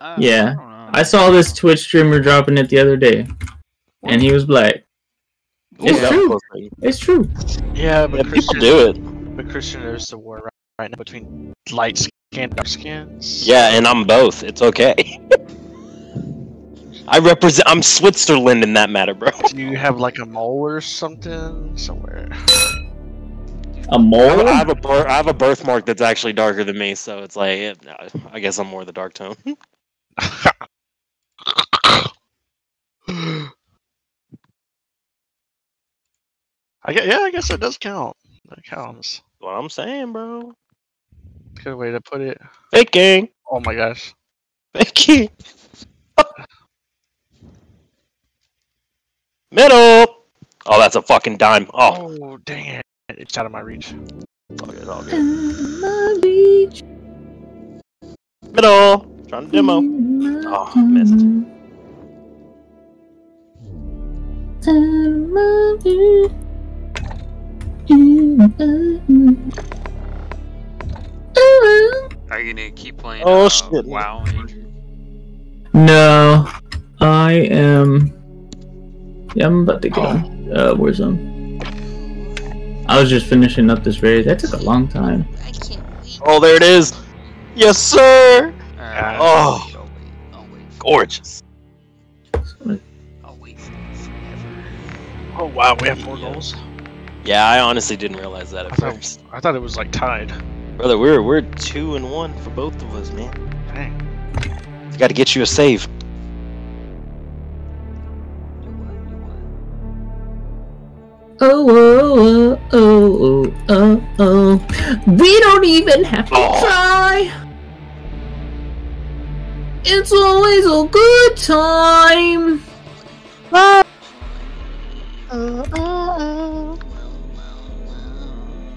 Uh, Yeah. I, don't know. I saw this Twitch streamer dropping it the other day, and he was black. It's Yeah, true. It's true. Yeah, but Yeah, people Christian, do it. But Christian, there's the war right, right now between light skin and dark skin. Yeah, and I'm both. It's okay. I represent. I'm Switzerland in that matter, bro. Do you have like a mole or something somewhere? A mole? have, I have a bir- I have a birthmark that's actually darker than me, so it's like it, I guess I'm more the dark tone. I guess, yeah, I guess it does count. That counts. what I'm saying, bro. Good way to put it. Faking, Oh my gosh. faking. Middle. Oh, that's a fucking dime. Oh, Oh dang it! It's out of my reach. all good, all good. Middle. Trying to demo. Oh, missed. Are you gonna keep playing? Oh, uh, shit. Wow, No, I am. Yeah, I'm about to get on uh, Warzone. I was just finishing up this raid. That took a long time. I can't wait. Oh, there it is. Yes, sir. Alright, Oh. Gorgeous. I'll wait for forever. Oh wow, we have more goals. Yeah, I honestly didn't realize that I at thought, first. I thought it was like tied. Brother, we're we're two and one for both of us, man. Dang. Got to get you a save. You what? You what? Oh, oh, oh, oh, oh, oh. We don't even have to Oh. try. It's always a good time.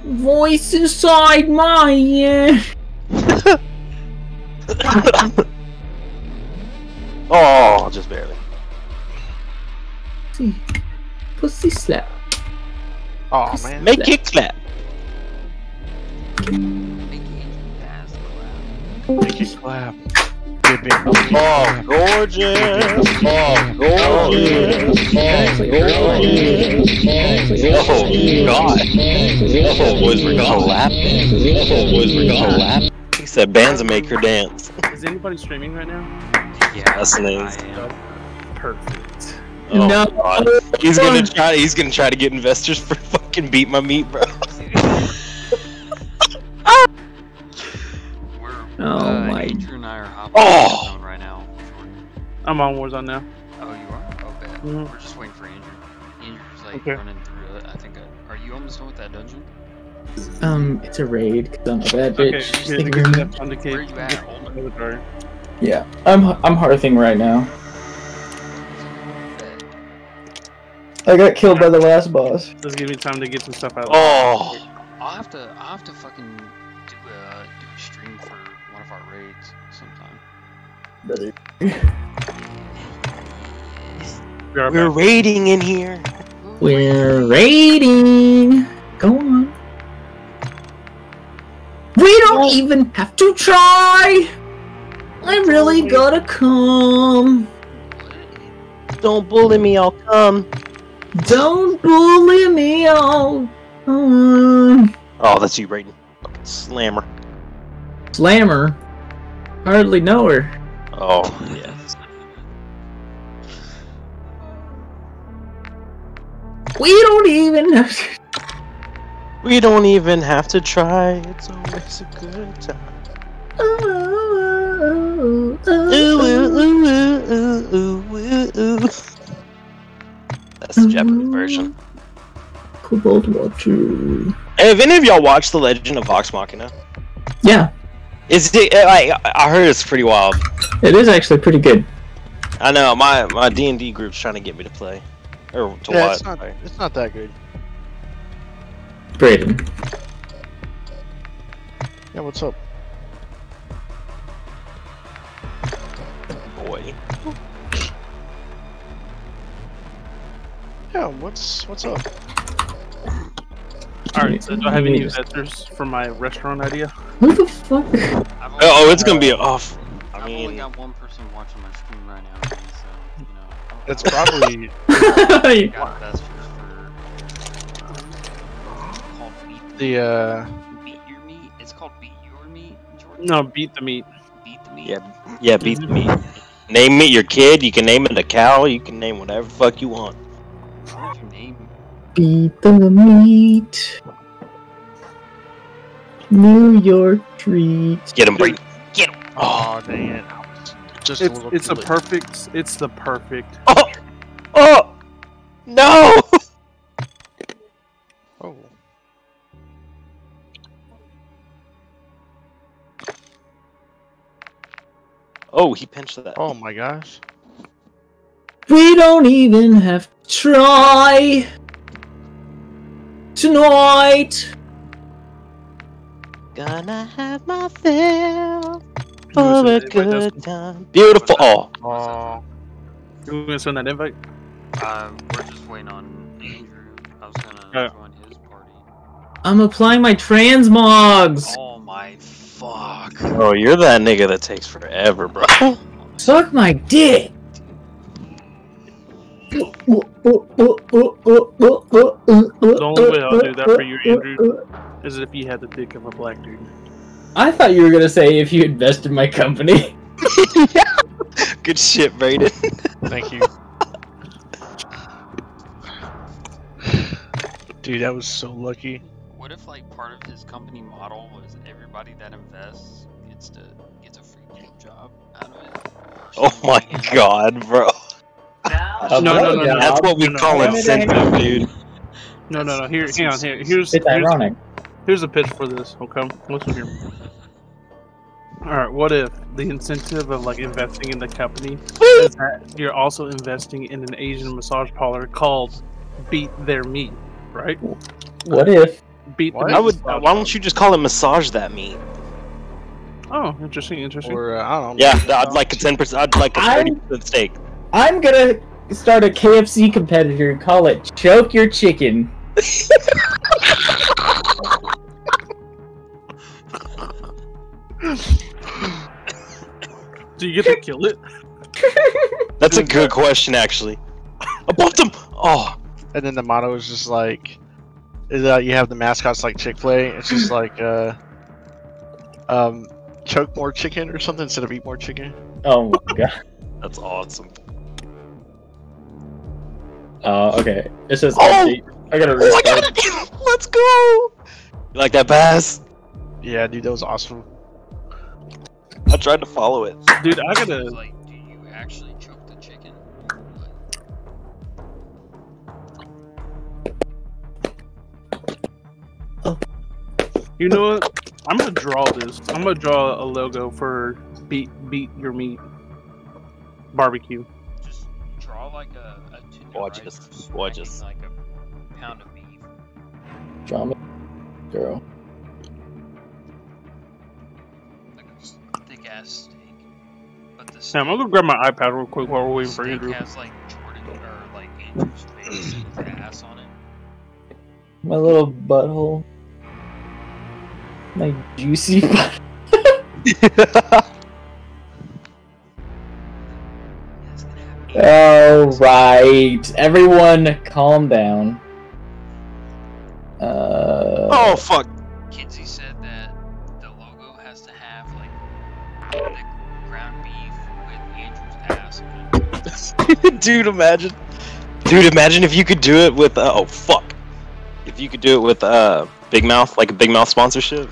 Voice inside my ear. oh, just barely. See, pussy slap. Oh man. Make it clap. Make Andrew pass the lab. Make it clap. Good Oh, gorgeous. Oh, gorgeous. Oh, gorgeous. Oh, God. Oh, boys, we're clapping. Oh, boys, we're clapping. He said bands make her dance. Is anybody streaming right now? Yeah, That's nice. I. Perfect. Oh, No. God. He's gonna try. He's gonna try to get investors for fucking beat my meat, bro. Oh. right now. I'm on Warzone now. Oh, you are? Okay. Mhm. We're just waiting for Andrew. Andrew's like Okay. running through it. I think. Uh, are you almost done with that dungeon? Um, it's a raid because I'm a bad bitch. get, Stick get around. that on the Where cave. you at? Hold on. Yeah, I'm I'm hearthing right now. I got killed by the last boss. Just give me time to get some stuff out. Oh, I'll have to. I'll have to fucking do a do a stream for one of our raids sometime. Be right we're back. raiding in here. We're raiding. Go on. We don't even have to try. I really gotta come. Don't bully me, I'll come. Don't bully me all. Um, Oh, that's you, Brayden. Fucking slammer. Slammer. Hardly know her. Oh, yes. We don't even have to. We don't even have to try. It's always a good time. Oh, ooh, oh, oh. ooh, ooh, ooh, ooh, ooh, ooh. That's the Japanese version. Cobalt Watcher. Hey, have any of y'all watched The Legend of Vox Machina? Yeah, Is it eh, like I heard it's pretty wild. it is actually pretty good. I know my my D and D group's trying to get me to play or to Yeah, watch. it's not. It's not that good. Brayden. Yeah, what's up? Boy, Yeah, what's what's up? Alright, so do I have any investors for my restaurant idea? Who the fuck? I've oh, it's gonna be off. I've I've only got one person watching my stream right now, so you know. I'll- It's probably got investors for the uh Beat Your Meat. It's called Beat Your Meat, Jordan. No, beat the meat. Beat the Meat. Yeah. yeah, beat the meat. Name me your kid. You can name it a cow. You can name whatever the fuck you want. What's? Beat the meat. New York treat. Get him, Brady. Get him. Oh, oh dang it. Just a It's little it's a perfect. It's the perfect. Oh, oh, no! Oh. Oh, he pinched that. Oh my gosh. We don't even have to try tonight. Gonna have my fill for a send that invite, good time. Beautiful. Oh, Oh. You gonna send that invite? Um, we're just waiting on Andrew. I was gonna Yeah. join his party. I'm applying my transmogs. Oh my fuck. oh, you're that nigga that takes forever, bro. Suck my dick. The only way I'll do that for you, Andrew. As if you had the dick of a black dude. I thought you were gonna say if you invested in my company. Good shit, Brayden. Thank you. Dude, that was so lucky. What if like part of his company model was everybody that invests gets to gets a free job out of it? Oh my god, bro. A No, no, no, no. That's what we no, no. call Why would I- incentive, dude. No, no, no. Here, hang on. Here, here's It's here's, ironic. here's a pitch for this. Okay, listen here. All right. What if the incentive of like investing in the company is that you're also investing in an Asian massage parlor called Beat Their Meat, right? What if? Beat the What? Meat I would. Why don't you just call it massage that meat? Oh, interesting, interesting. Or uh, I don't know. Yeah, I'd like a ten percent. I'd like a thirty percent steak. I'm gonna start a KFC competitor and call it Choke Your Chicken. Do you get to kill it? That's a good question, actually. I bumped him. Oh, And then the motto is just like, is that you have the mascots like Chick Fil A. It's just like, uh, um, choke more chicken or something instead of eat more chicken. Oh my god. that's awesome. Oh, okay. It says Oh! empty. I gotta Oh, I restart. got it. Let's go. You like that pass? Yeah, dude, that was awesome. I tried to follow it. Dude, I gotta. Like, do you actually choke the chicken? You know what? I'm gonna draw this. I'm gonna draw a logo for Beat Beat Your Meat Barbecue. Just draw like a, a tenderizer Watch this, smacking watch this. Like a pound of beef. Drama. Girl. Like a thick ass steak. But the Sam, I'm gonna grab my iPad real quick while we're waiting for steak Andrew. has like Jordan or like Andrew's face and ass on it. My little butthole. My juicy butt. It's Oh, right. Everyone, calm down. Uh. Oh fuck. Kinsey said that the logo has to have like the ground beef with Andrew's ass. Dude, imagine. Dude, imagine if you could do it with. Uh, oh fuck. If you could do it with uh Big Mouth, like a Big Mouth sponsorship,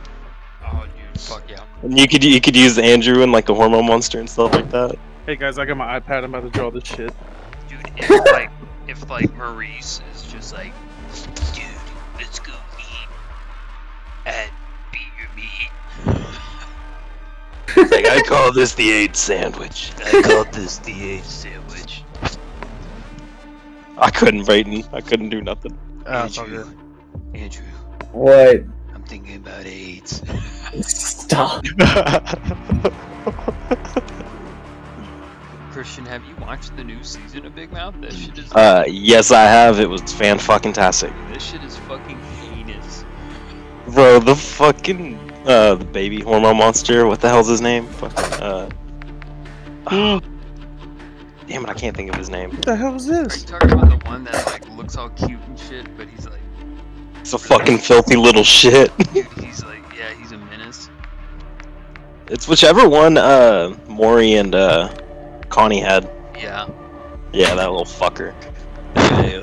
Oh, dude, fuck yeah. and you could you could use Andrew and like the hormone monster and stuff like that. Hey guys, I got my iPad. I'm about to draw this shit. Dude, if like if like Maurice is just like, dude, let's go eat and beat your meat. like I call this the AIDS sandwich. I call this the AIDS sandwich. I couldn't, Brayton. I couldn't do nothing. Oh, it's all. Andrew, What? I'm thinking about AIDS. Stop. Christian, have you watched the new season of Big Mouth? That shit is Uh, yes, I have. It was fan fucking tastic, this shit is fucking heinous. bro. The fucking uh, the baby hormone monster. What the hell's his name? Fucking uh, Damn it, I can't think of his name. What the hell is Are this? you talking about the one that like looks all cute and shit, but he's like, It's a fucking filthy little shit. dude, he's like, yeah, he's a menace. It's whichever one uh Maury and uh Connie had. Yeah. Yeah, that little fucker. Yeah.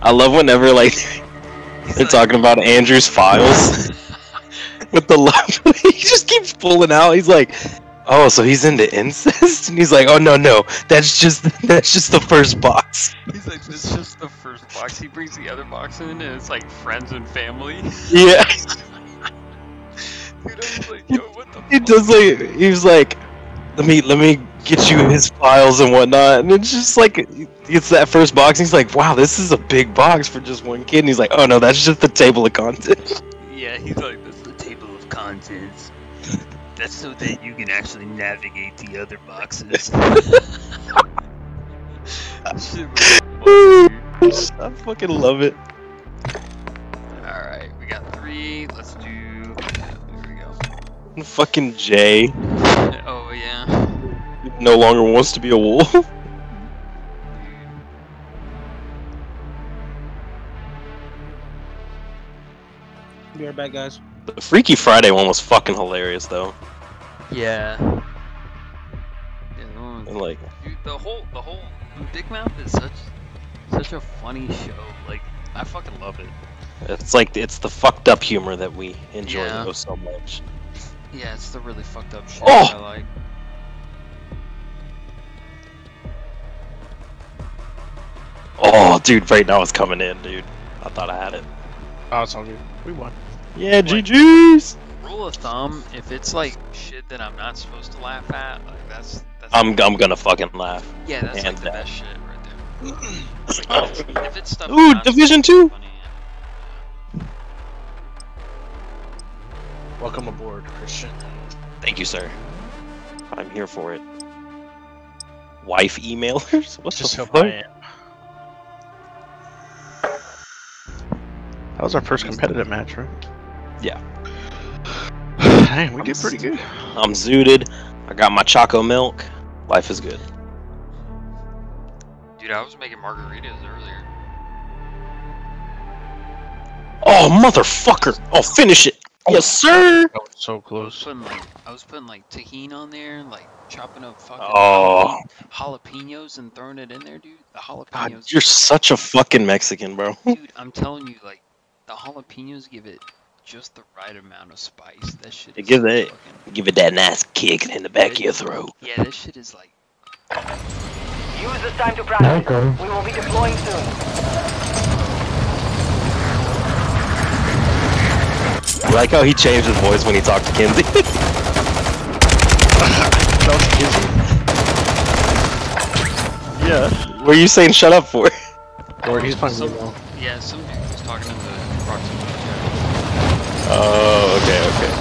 I love whenever like they're like- talking about Andrew's files with the love. he just keeps pulling out. He's like, "Oh, so he's into incest?" And he's like, "Oh no, no, that's just that's just the first box." He's like, this is just the first box. He brings the other box in, and it's like friends and family. Yeah, Dude, like, yo, what the he fuck? does like he was like, "Let me let me get you his files and whatnot," and it's just like it's that first box. And he's like, "Wow, this is a big box for just one kid." And he's like, "Oh no, that's just the table of contents." Yeah, he's like, this is the table of contents. That's so that you can actually navigate the other boxes. Shit was funny, dude. I fucking love it. Alright, we got three. Let's do. Yeah, there we go. Fucking Jay Oh, yeah. No longer wants to be a wolf. Be right back, guys. The Freaky Friday one was fucking hilarious though. Yeah. Yeah, the one- And like, Dude, the whole, the whole Big Mouth is such, such a funny show. Like, I fucking love it. it's like it's the fucked up humor that we enjoy Yeah. so much. Yeah, it's the really fucked up shit Oh! I like. Oh, dude, right now it's coming in, dude. I thought I had it. Oh, it's all good. We won. Yeah, GG's. Rule of thumb: if it's like shit that I'm not supposed to laugh at, like that's that's. I'm I'm gonna fucking laugh. yeah, that's like the that. best shit right there. Like, if it's stuff. Ooh, Division Two. funny, Welcome aboard, Christian. Thank you, sir. I'm here for it. Wife emailers? What Just the how fuck? That was our first competitive match, right? Yeah. Dang, we did pretty good. I'm zooted. I got my choco milk. Life is good. Dude, I was making margaritas earlier. Oh, motherfucker! Oh, finish it! Oh, yes, sir! That was so I was close. putting like I was putting like tahini on there, like chopping up fucking Oh. jalapenos and throwing it in there, dude. The jalapenos. God, jalapenos. you're such a fucking Mexican, bro. Dude, I'm telling you, like the jalapenos give it just the right amount of spice. That shit. It is gives it- fucking- Give it that nice kick in the back of your throat. Yeah, this shit is like. Use this time to practice. We will be deploying soon. I like how he changed his voice when he talked to Kinsey. That was easy. yeah. What are you saying shut up for? Or he's playing Some- Yeah, some dude was talking in the proximity. Oh, okay, okay.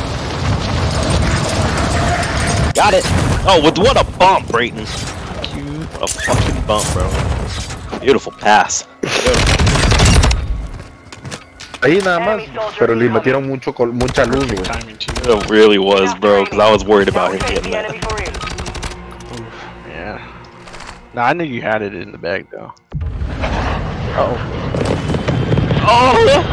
Got it. Oh, with what a bump, Brayton. What a fucking bump, bro. Beautiful pass. Ahí nada más, pero le metieron mucho, col- mucha luz, güey. It really was, bro, because I was worried about him getting that. enemy. Yeah. Nah, I knew you had it in the bag though. Oh. Oh!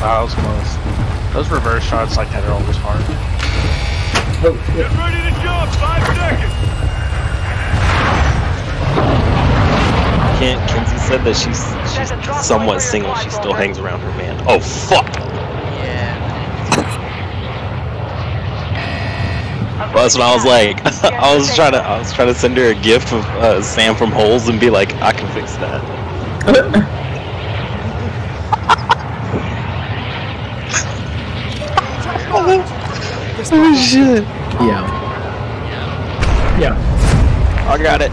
That was close. Those reverse shots like that are always hard. Can't Kinsey said that she's she's somewhat single. She still hangs around her man. Oh fuck! Yeah. Well, that's what I was like. I was trying to I was trying to send her a gift of uh, Sam from Holes and be like, I can fix that. oh shit! Yeah. Yeah. I got it.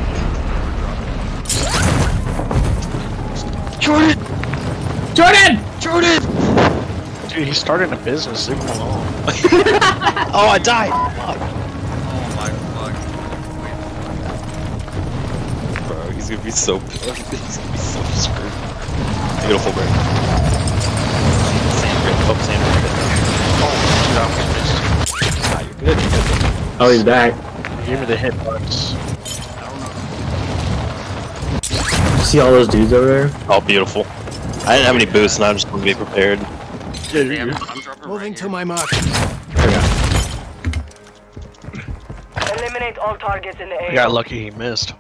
Jordan! Jordan! Jordan! Dude, he's starting a business. Leave him alone. Oh, I died. Oh gonna be so he's gonna be so screwed. beautiful, Greg. Sand, Greg. Oh, sand, Greg. Ah, you're good. You're good. Oh, he's back. Give me the hitbox. See all those dudes over there? Oh, beautiful. I didn't have any boosts, and I'm just gonna be prepared. Damn, I'm dropping Moving right to here. my mark. Eliminate all targets in the I got lucky he missed.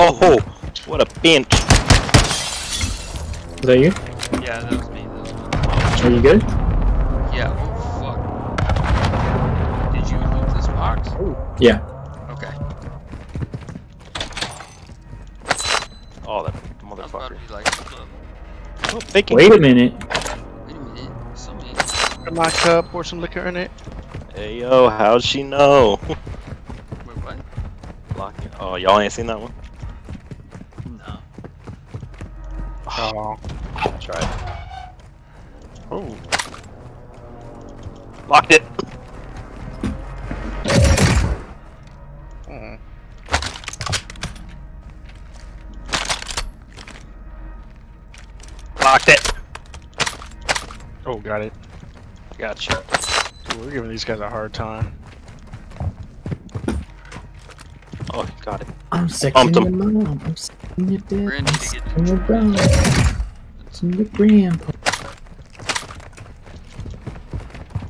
Oh, what a pinch. Is that you? Yeah, that was me. That was me. Are you good? Yeah. Oh fuck. Did you loot this box? Oh. Yeah. Okay. Oh, that I was about motherfucker. to like, hold. Oh, faking. Wait a minute. wait a minute. Somebody. In my cup, pour some liquor in it. Hey, yo, how'd she know? Wait, what? Lock it. Oh, y'all ain't seen that one? No. Oh, Try it. Oh. Locked it. mm. Locked it. oh, got it. Gotcha. Dude, we're giving these guys a hard time. Oh, got it. I'm sick Pumped your him. I'm sick your dad. We're gonna need to get. I'm your brother. I'm your grandpa.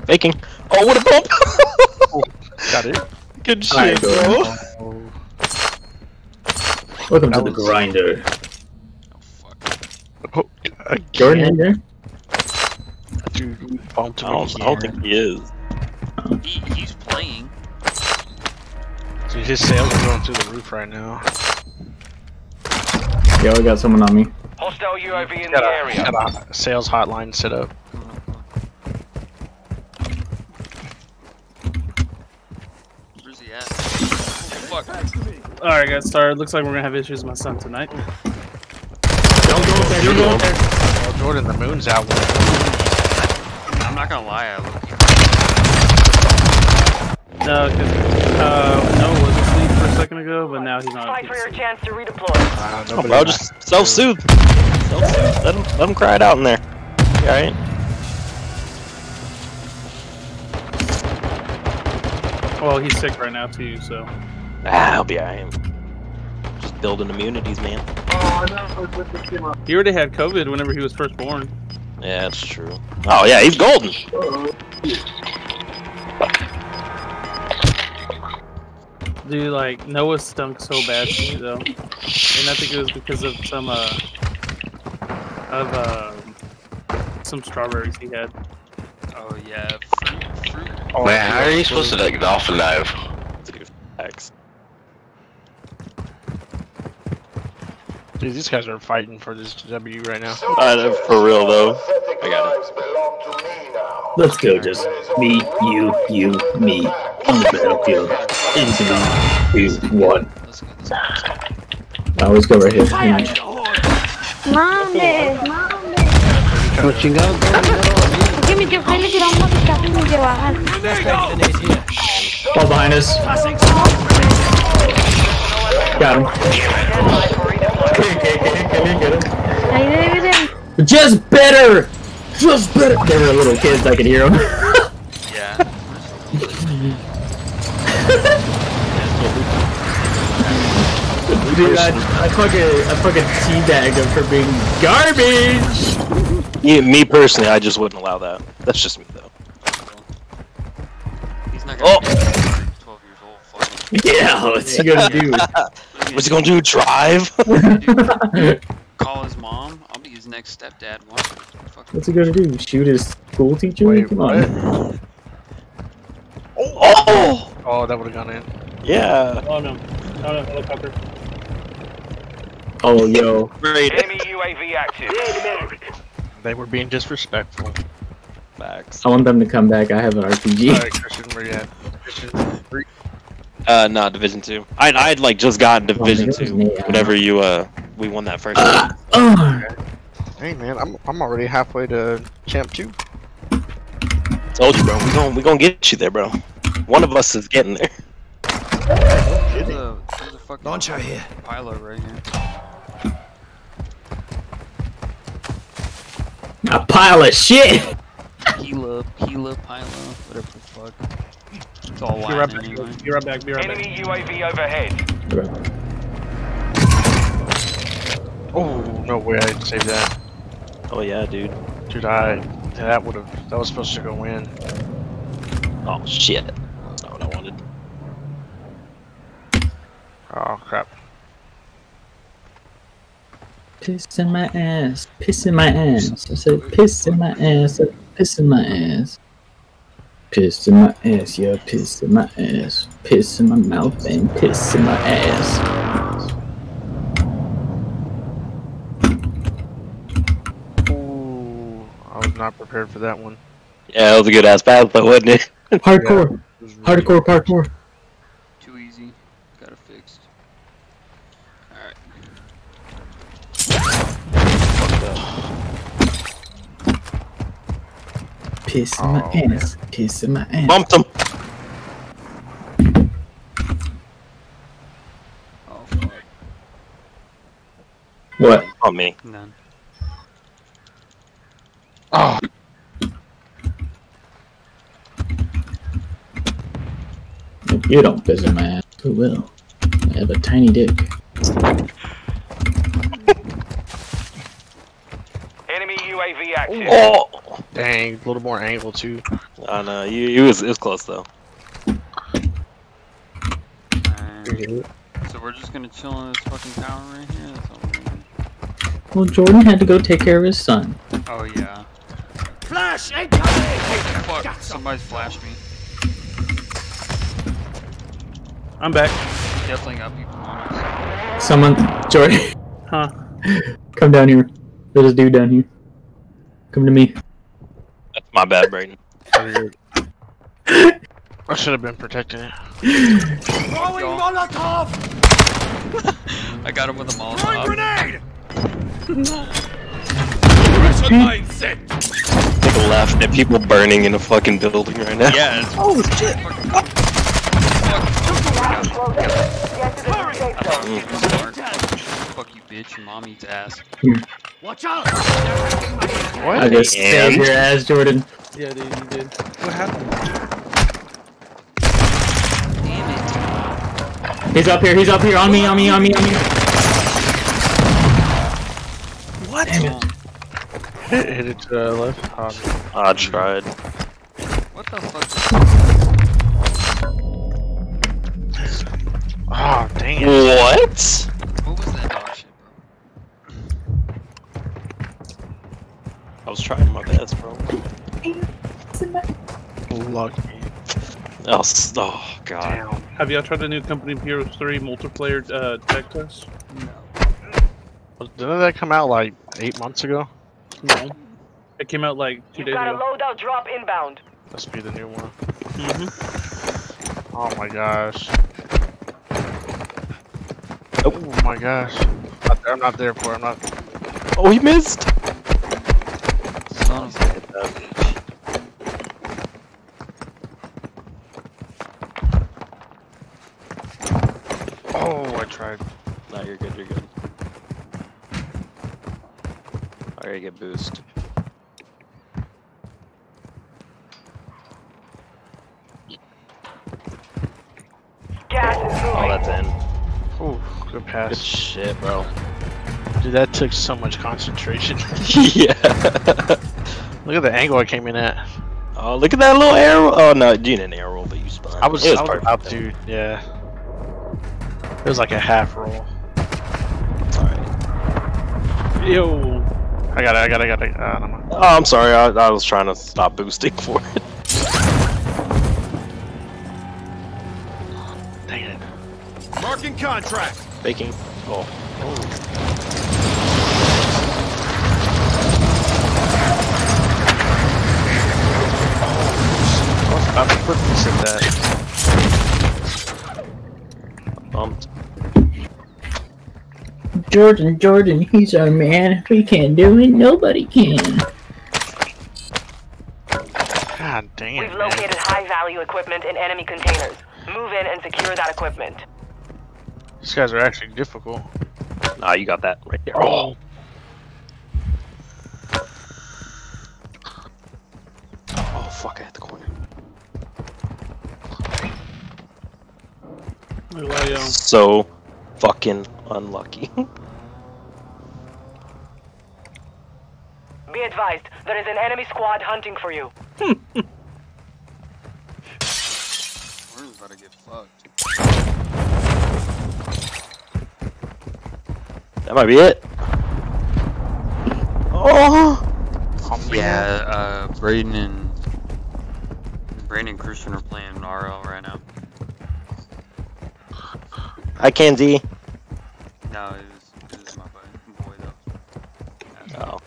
Faking. Oh, what a bump! Got it. Good shit, Alright, bro. Oh, Welcome That to the grinder. Oh fuck. oh, again. Jordan in there? Dude, we bumped I don't, I don't think he is. He, he's playing. Dude, his sales are going through the roof right now. Yo, I got someone on me. Hostile UAV in Got the a, area. got a sales hotline set up. Coming up, coming up. Where's he at? Oh, fuck. Alright, guys, sorry. Looks like we're gonna have issues with my son tonight. Don't go up there. Don't go up there. Oh, Jordan, the moon's out. I'm not gonna lie, I look. No, because uh, Noah was asleep for a second ago, but now he's not. Fight for your chance to redeploy. Uh, Oh, bro, just self-soothe. Self-soothe. Let him, let him cry it out in there. You alright? Well, he's sick right now too, so. Ah, I'll be alright. Just building immunities, man. Oh, I know. He already had COVID whenever he was first born. Yeah, that's true. Oh yeah, he's golden. Dude, like Noah stunk so bad to me though, and I think it was because of some uh of uh some strawberries he had. Oh yeah, fruit, fruit. Oh, Man, how are you supposed to like get off alive? Dude, facts. Dude, these guys are fighting for this W right now. Uh, for real though. I got it. Let's go, just me, you, you, me on the battlefield. In three, two, one. I always go right here. Hang on. Mames, mames. Es que mi tío Jaime tiró un moticazo y me llevó a bajar. Fall behind us. Got him. Ahí debe de... Just better! Just better! They were little kids, I could hear them. Yeah. Dude, I, I fucking, I fucking teabagged him for being garbage! Yeah, me personally, I just wouldn't allow that. That's just me though. He's not gonna Oh. 12 years old. Fuck Yeah, what's he gonna do? What's he gonna do? Drive? Call his mom. I'll be his next stepdad. Watch. Fuck. What's he gonna do? Shoot his school teacher? Wait, Come what? on. oh! Oh, oh that would have gone in. Yeah. Oh no, oh no, helicopter. Oh, yo. Great. Enemy UAV active. They were being disrespectful. Facts. I want them to come back. I have an RPG. Alright, Christian, where you at? Christian, three. Uh, not Division Two. I'd I'd like just gotten Division it was Two. me, Whenever you uh, we won that first. Ah, oh, Hey man, I'm I'm already halfway to champ two. Told you, bro. We gon' we gonna get you there, bro. One of us is getting there. There's a, there's a fucking Launcher here. pilot right here. A pile of shit. Pila, Pila, Pila, whatever the fuck. It's all Be right back. anyway. Be right back. Be right back. Enemy UAV overhead. Oh no way! I saved that, Oh yeah, dude. dude. I that would have that was supposed to go in. Oh shit. That's not what I wanted. Oh crap! Piss in my ass. Piss in my ass. I said piss in my ass. I said, piss in my ass. Piss in my ass, yeah, piss in my ass. Piss in my mouth and piss in my ass. Ooh, I was not prepared for that one. Yeah, that was a good ass battle, though, wasn't it? Hardcore. It was really Hardcore parkour. Too easy. Got it fixed. Alright. Piss in oh, my Oh, man. ass. Piss in my ass. Bumped him. Oh fuck. What? On me. None. Oh, If you don't piss in my ass, who will? I have a tiny dick. Enemy UAV active. Oh. dang! A little more angle too. I know. You, you was it was close though. Alright. So we're just gonna chill in this fucking tower right here? That's all we're gonna. Well, Jordan had to go take care of his son. Oh yeah. Flash incoming! Fuck, somebody's flashed me. I'm back. Definitely got people on us. Someone, Jordan, Huh? come down here. There's a dude down here. Come to me. That's my bad, Brayden. I should have been protecting it. Throwing Molotov! I got him with a Throwing Molotov. grenade! Pressure line set! Take a left. There people burning in a fucking building right now. Yeah, it's Oh shit. Get to the safe I thought zone. it was smart. Fuck you, bitch. Your mom eats ass. Watch out! What? I just stabbed your ass, Jordan. Yeah, dude, you did. What happened? Damn it. He's up here. He's up here. On me. On me. On me. On me. What? Damn it. Hit, hit it to the left. Oh, I tried. What the fuck? Ah, oh dang it! What? What was that dog shit, bro? I was trying my best, bro. Lucky. Oh, oh god. Damn. Have y'all tried the new Company of Heroes 3 multiplayer uh, tech test? No. Didn't that come out like eight months ago? No. It came out like two You've days got a ago. loadout drop inbound. Must be the new one. hmm Oh my gosh. Nope. Oh my gosh. Not there, I'm not there for it. I'm not. Oh, he missed. Son of a bitch. Oh, I tried. No, you're good. You're good. I gotta get boost. Gas is Oh, moving. that's in. Oh, good Good shit, bro. Dude, that took so much concentration. yeah. Look at the angle I came in at. Oh, look at that little arrow. Oh no, you didn't arrow, but you spun. I was, It I was perfect, about though. yeah. It was like a half roll. Alright. Yo. I got it, I got it, I got it. Uh, never mind. Oh, I'm sorry. I, I was trying to stop boosting for it. Dang it. Marking contract! Faking. Oh. I was about to put this at that. Bumped. Jordan, Jordan, he's our man. If we can't do it, nobody can. God damn. We've located high value equipment in enemy containers. Move in and secure that equipment. These guys are actually difficult. Nah, you got that right there. Oh. Oh fuck! I hit the corner. Look at So fucking unlucky. Be advised, there is an enemy squad hunting for you. Hmm. We're about to get fucked. That might be it. Oh. Yeah, uh, Braden and Braden and Christian are playing RL right now. Hi, Kenzie. No, it was, it was my boy, boy though. Oh.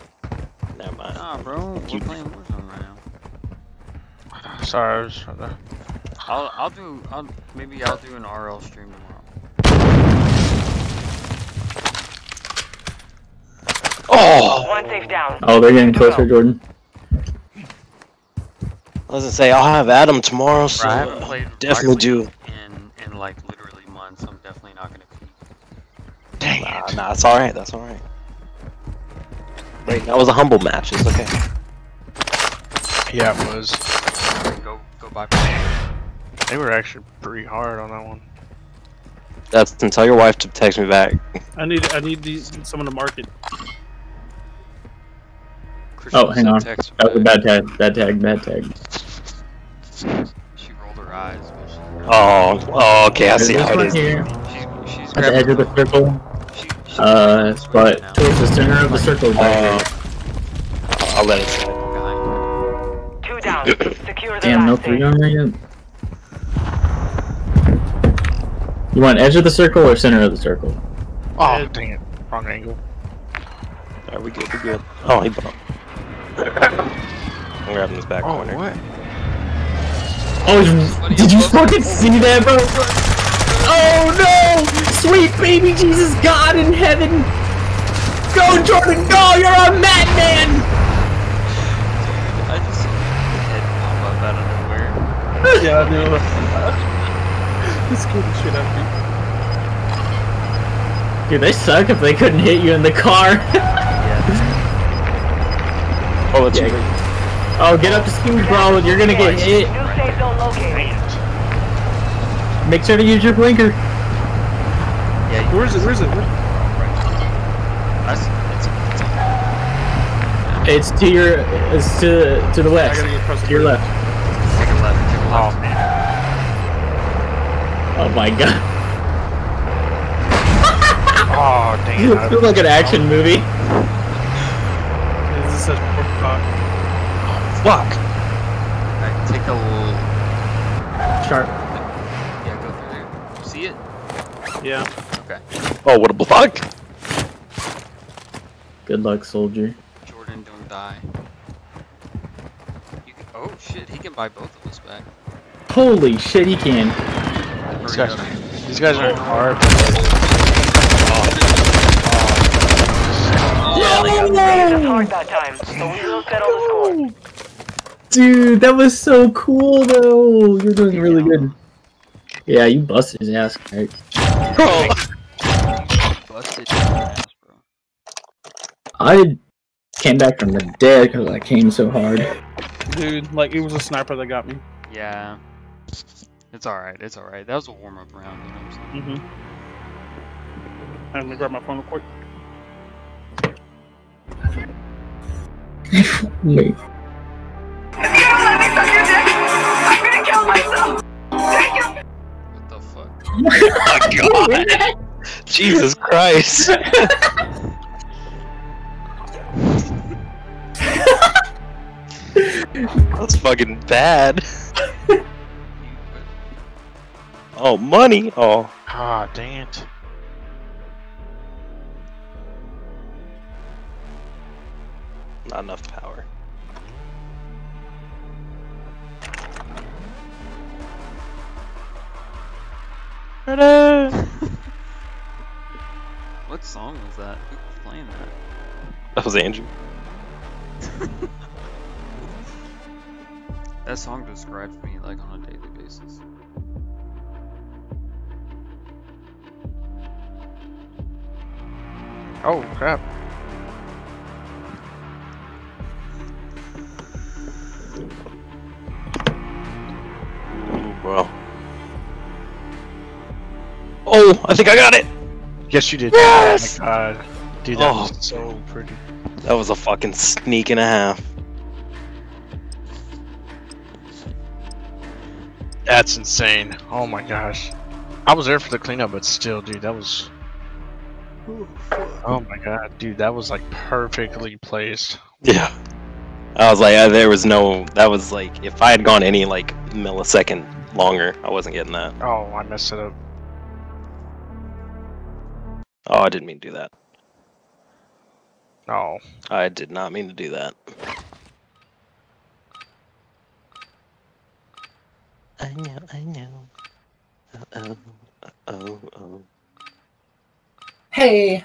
Never mind. Nah, bro, we're playing Warzone right now. Sorry, I was trying to. I'll, I'll do, I'll, maybe I'll do an RL stream tomorrow. Oh. One safe down. Oh, they're getting closer, Jordan. I was gonna say I'll have Adam tomorrow, so Bro, I haven't played definitely Rocket do. In, in like literally months. I'm definitely not gonna peak. Dang Nah, it. nah, it's all right. That's all right. Wait, that was a humble match. It's okay. Yeah, it was. Go, go buy. They were actually pretty hard on that one. That's and tell your wife to text me back. I need I need these someone to market. Oh, hang on. Text That was a bad tag. Bad tag. Bad tag. She rolled her eyes, she, Oh, oh okay. I see how it is. here she, she's at the edge of the circle. She, she Uh, but now. towards the center of the circle. Uh, I'll let it slide. Two down. Secure the Damn, no three on there yet. You want edge of the circle or center of the circle? Oh, dang it. Wrong angle. Are we good? We good? Oh, he bumped. I'm grabbing this back Oh, corner. what? Oh, did you fucking see that, bro? Oh no! Sweet baby Jesus God in heaven! Go, Jordan, go! You're a madman! I just saw her head pop up out of nowhere. Yeah, I knew. this scared the shit out of me. Dude, they suck if they couldn't hit you in the car. Oh, it's Yeah. great. oh, get up to speed, bro. You're gonna get hit. New safe zone located. Make sure to use your blinker. Yeah, you Where is it? Where is it? Where- it's, it's It's to your, it's to to the west. gotta get across the To your left. take a left, take a left. Oh, oh my god. Oh, dang You it. feel like an action movie. This is such poor cock. Fuck. Alright, take a little, Sharp. yeah, go through there. You see it? Yeah. Okay. Oh, what a block. Good luck, soldier. Jordan, don't die. You can, oh shit, he can buy both of us back. Holy shit, he can. These guys, are, these guys are hard. It's hard that time, so we will settle the score. Dude, that was so cool, though. You're doing really good. Yeah, you busted his ass, right? Bro. Busted your ass, bro. I came back from the dead because I came so hard. Dude, like it was a sniper that got me. Yeah. It's alright, it's alright. That was a warm up round, you know what I'm saying? Mm-hmm. I'm gonna grab my phone real quick. Wait. What the fuck? Oh God. Jesus Christ. That's fucking bad. Oh, money. Oh. Ah, dang it. Not enough power. what song was that? Who was playing that? That was Andrew. That song describes me like on a daily basis. Oh crap! Ooh, bro. Oh, I think I got it. Yes, you did. Yes! Oh my god, dude, that Oh. was so pretty. That was a fucking sneak and a half. That's insane. Oh my gosh. I was there for the cleanup, but still, dude, that was. Oh my god, dude, that was like perfectly placed. Yeah. I was like, uh, there was no. That was like, if I had gone any like millisecond longer, I wasn't getting that. Oh, I messed it up. Oh, I didn't mean to do that. Oh, I did not mean to do that. I know, I know. Uh oh, oh, oh. Hey,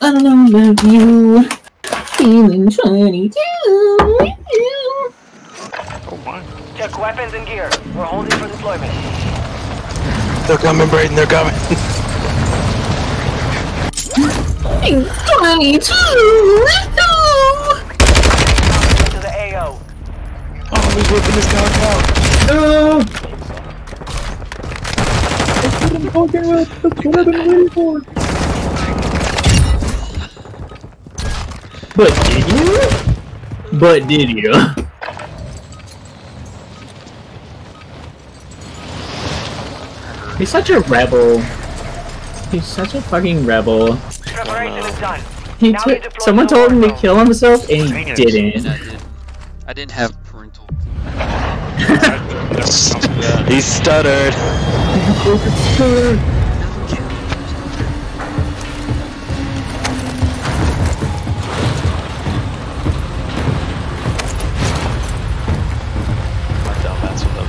I don't know about you. Feeling 22. oh my. Check weapons and gear. We're holding for deployment. They're coming, Braden. They're coming. 22. To the AO. Oh, he's whipping his cock out. No. That's what I'm talking about. That's what I've been waiting for. But did you? But did you? He's such a rebel. He's such a fucking rebel. Preparation is done. He took. Someone told him to kill himself, and he didn't. I did. I didn't have parental. He stuttered.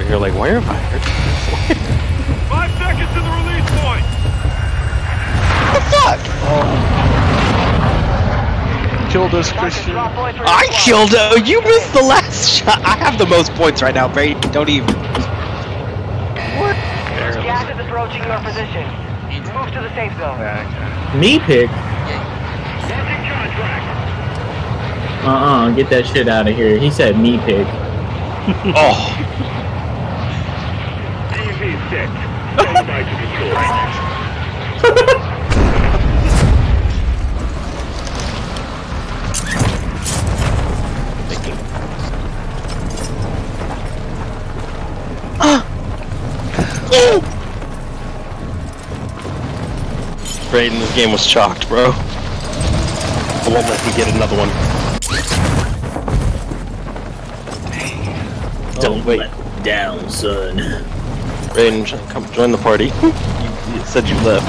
Dumbass was over here like, where am I? Five seconds to the release point. Killed us, Marcus, Christian. drop points for I killed her. You missed the last shot. I have the most points right now, Brady. Don't even. What? Gas is approaching your position. Move to the safe zone. Me pick. Marking contract. Uh uh get that shit out of here. He said me pick. Oh, set. Stand by to deploy. Brayden, this game was chalked, bro. I won't let you get another one. Don't oh, wait. let down, son. Brayden, j- come join the party. you, you said you left.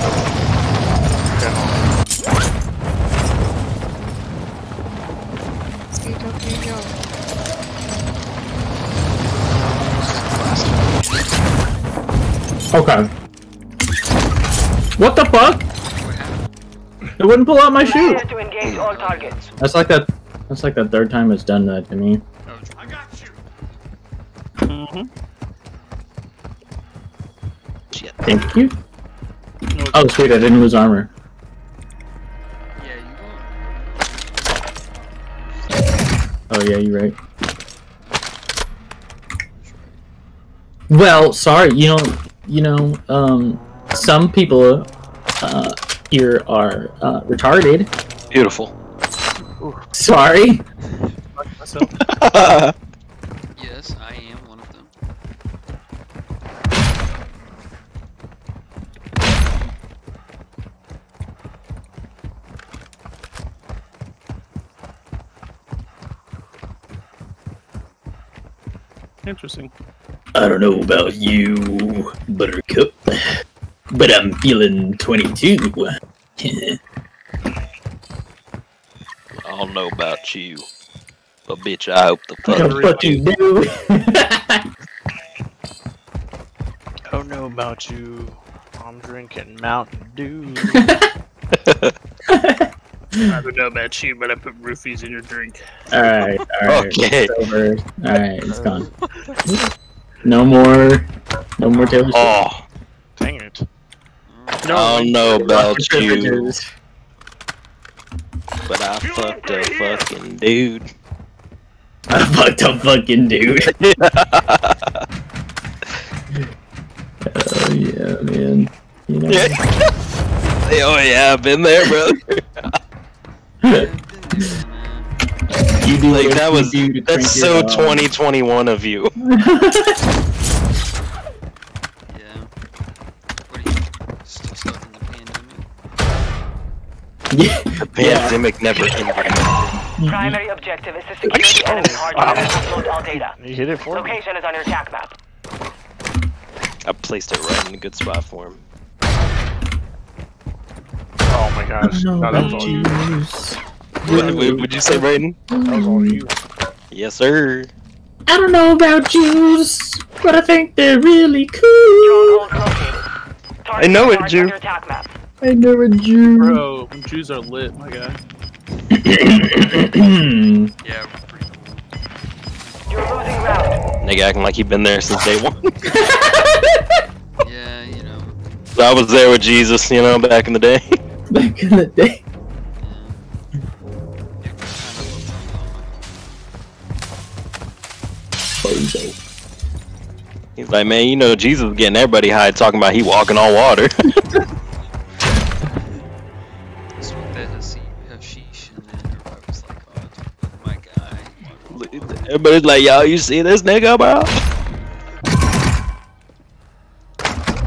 Okay. What the fuck? It wouldn't pull out my Clear chute. to engage all targets. That's like that. That's like the third time it's done that to me. I got you. Mm-hmm. Shit. Thank you. Oh sweet, I didn't lose armor. Yeah, you won't. Oh yeah, you're right. Well, sorry, you know, you know, um, some people uh, here are uh, retarded. Beautiful. Sorry. Yes, I am one of them. Interesting. I don't know about you, Buttercup, but I'm feeling 22. I don't know about you, but bitch, I hope the fuck. what you do? I don't know about you. I'm drinking Mountain Dew. I don't know about you, but I put roofies in your drink. all right, all right. Okay. It's over. All right, it's gone. No more. No more Taylor Swift. Oh, Dang it. I don't know about you, Privileges. but I fucked a fucking dude. I fucked a fucking dude. Oh yeah, man. You know. Yeah. oh yeah, I've been there, bro. You do Like that was do that's so 2021 of you. Yeah. What are you still stuck in the pandemic? yeah. The pandemic never ended. Primary objective is to secure the enemy hardware and upload all data. You hit it for me? Location is on your attack map. I placed it right in a good spot for him. Oh my gosh. don't No, that was all you. Jews. What, what would you say, Brayden? Mm. That was all you. Yes, sir. I don't know about Jews, but I think they're really cool. Strongholds located. Target I know it, Jew. on your attack map. I know a Jew. Bro, Jews are lit, my guy. Yeah, we're pretty cool. You're losing ground. Nigga acting like he been there since day one. Yeah, you know. I was there with Jesus, you know, back in the day. Back in the day. Yeah. Yeah, kind of Bozo. He's like, man, you know, Jesus was getting everybody high, talking about he walking on water. Smoke that hashish, hashish, and then everybody was like, oh, my guy. Everybody's like, yo, you see this nigga, bro?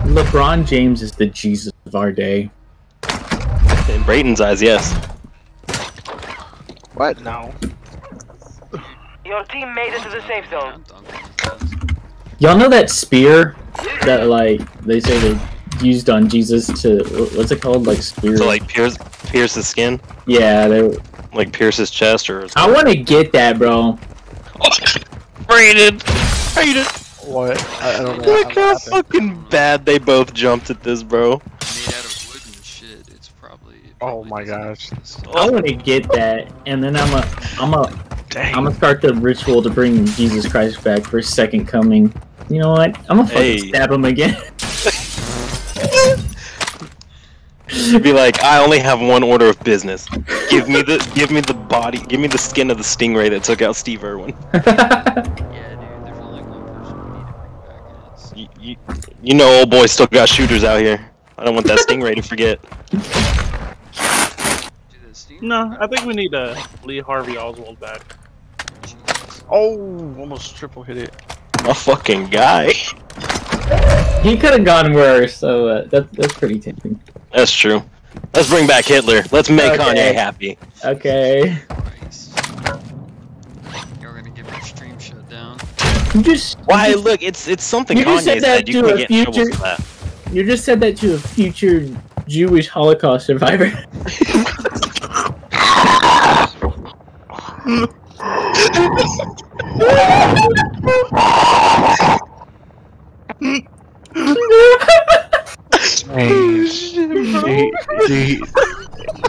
LeBron James is the Jesus of our day. In Brayton's eyes, yes. What? No. Your team made it to the safe zone. Y'all know that spear that like they say they used on Jesus to what's it called like spear? So like pierce pierce his skin, yeah, they. like pierce his chest, or I want to get that, bro. Brayden, Brayden. What? I, I don't know. Look how fucking bad they both jumped at this, bro. Oh my gosh. I want to get that, and then I'm a, I'm a, Dang. I'm gonna start the ritual to bring Jesus Christ back for his second coming. You know what? I'm gonna fucking Hey. stab him again. Be like, I only have one order of business. Give me the, give me the body, give me the skin of the stingray that took out Steve Irwin. Yeah, dude. There's only one person we need to bring back, and it's. You, you, you know, old boy still got shooters out here. I don't want that stingray to forget. Do this, Steve? No, I think we need uh, Lee Harvey Oswald back. Oh, almost triple hit it. A fucking guy. he could have gone worse, so uh, that, that's pretty tempting. That's true. Let's bring back Hitler. Let's make Okay. Kanye happy. Okay. You're gonna get your stream shut down. You just Why? Look, it's it's something You just Kanye said that said. You to can a get future- you just said that to a future Jewish Holocaust survivor. Dang. He, he,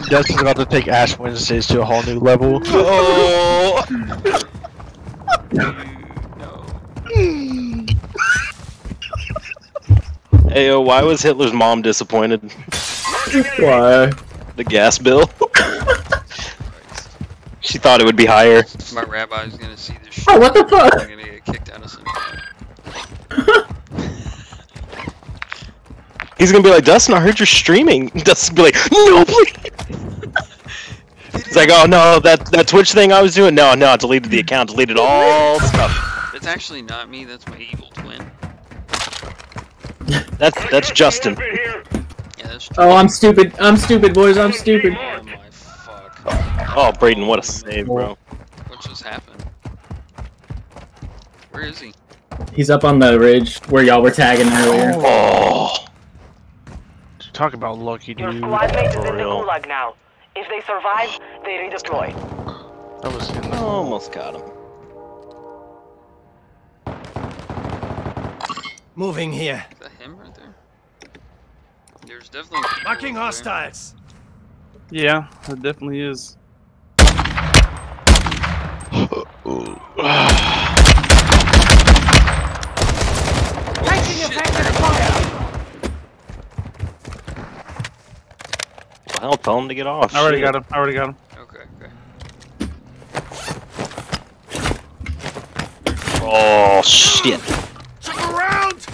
Dustin's about to take Ash Wednesdays to a whole new level. Oh. No. Hey, yo, why was Hitler's mom disappointed? Why? The gas bill. Christ. she thought it would be higher. My rabbi's gonna see this shit. Oh, what the fuck? I'm gonna get kicked out of some. He's gonna be like, Dustin, I heard you're streaming. Dustin be like, no, please. It's like, oh no, that that Twitch thing I was doing. No, no, I deleted the account, deleted all stuff. That's actually not me. That's my evil twin. That's that's Justin. Yeah, that's. Oh, I'm stupid. I'm stupid, boys. I'm stupid. My fuck. Oh, Braden, what a save, bro. What just happened? Where is he? He's up on the ridge where y'all were tagging earlier. Oh, oh. Talk about lucky Your dude. squad mate is for in the real. gulag now. If they survive, they redeploy. I was in almost got him. Moving here. Is that him right there? There's definitely. people Marking over there. hostiles. Yeah, it definitely is. I'll tell him to get off. I already Shit. got him. I already got him. Okay. Oh, shit. Took around!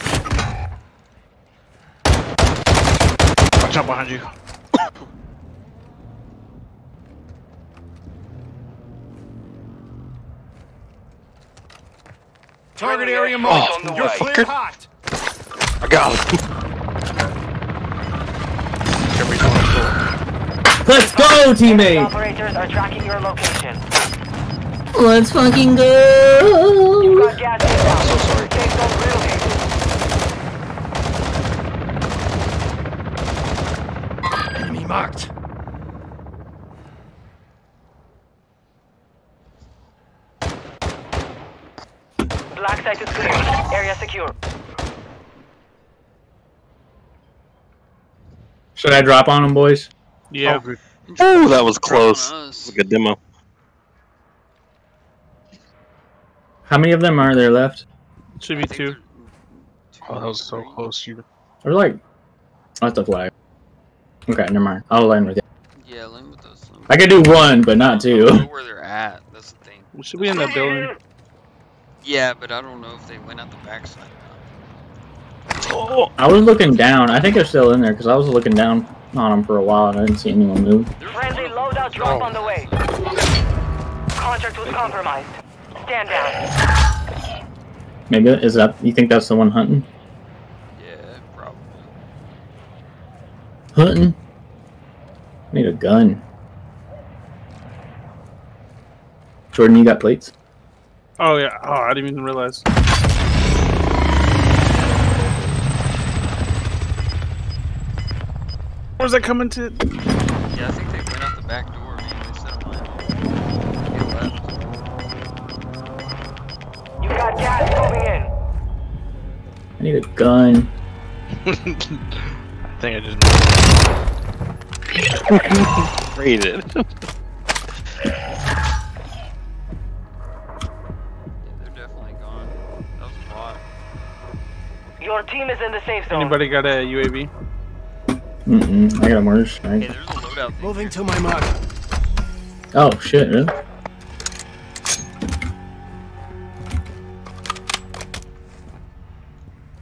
Watch out behind you. Target area oh. marked. Oh, You're clear hot. I got him. Let's go, teammate! Operators are tracking your location. Let's fucking You go! got gas inbound. so sorry. Take those real Enemy marked. Black site is clear. Area secure. Should I drop on them, boys? Yeah. Oh, that was close. That was a good demo. How many of them are there left? Should I be two. Oh, that was so close. You. Or like, that's the flag. Okay, never mind. I'll land with you. Yeah, land with us. land I with could do one, but not us. I don't know two. where they're at. That's the thing. We should be in that building. Yeah, but I don't know if they went out the backside. Oh, I was looking down. I think they're still in there because I was looking down on them for a while and I didn't see anyone move. Friendly loadout drop oh. on the way. Contract was compromised. Stand down. Maybe is that? You think that's the one hunting? Yeah, probably. Hunting. I need a gun. Jordan, you got plates? Oh yeah. Oh, I didn't even realize. Where's that coming to? Yeah, I think they went out the back door, man. They set a line. They left. You got gas moving in. I need a gun. I think I just. rated. Your team is in the safe zone. Anybody got a UAV? Mm-mm. I got a mortar Hey, strike. there's a loadout. Moving to my mark. Oh shit! Really?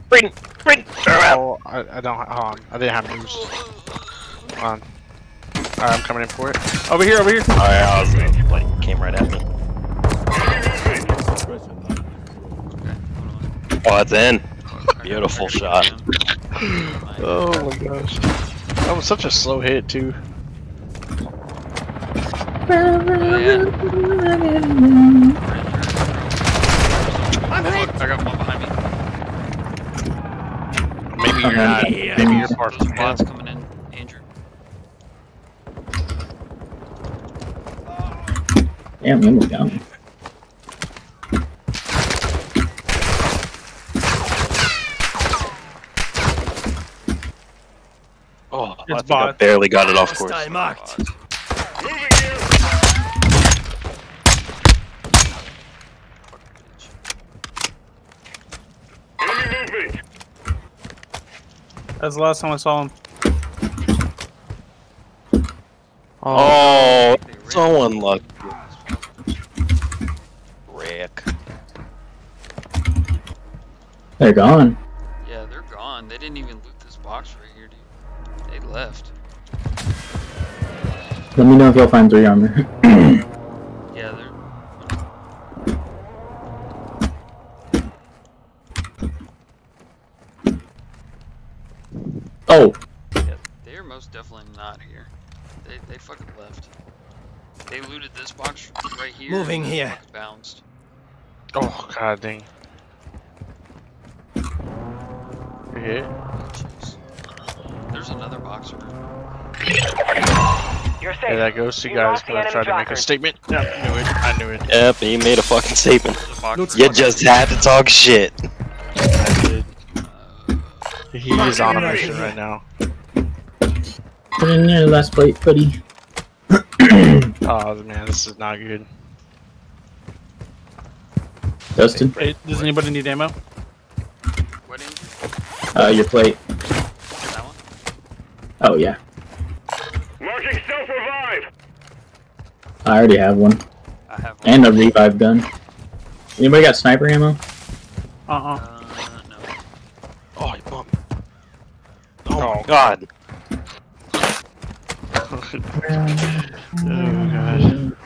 Bring, bring, Oh, I, I don't. Hold on. I didn't have moves. Hold on. Alright, I'm coming in for it. Over here, over here. Oh yeah, I was like, came right at me. Oh, it's in. Beautiful shot. Oh my gosh. That was such a slow hit, too. Look, I got one behind me. Maybe you're Okay. not. Maybe you're part of the bots coming in, Andrew. Damn, we moved down. Oh, I It's think I barely got it off course. Hostile marked. That's the last time I saw him. Oh, oh They ran. so unlucky. Rick. They're gone. Yeah, they're gone. They didn't even loot this box right here, dude. They left. Let me know if y'all find three armor. Yeah, they're. oh, Yeah, they're most definitely not here. They they fucking left. They looted this box right here. Moving here. Bounced. Oh, god dang. You hit? There's another box over. You're safe. Yeah, that ghost you You guys lost the gonna try to make a statement. Yeah, I knew it. I knew it. Yep, he made a fucking statement. The box Looks You just had to talk shit. I did. uh, He is on a mission right now. put in your last plate, buddy. Oh man, this is not good. Dustin, Hey, does anybody need ammo? what injury? uh, your plate. That one? Oh yeah. Marking I already have one. I have one. And a revive gun. Anybody got sniper ammo? Uh uh no. Oh, you bump. Oh my god. Oh god.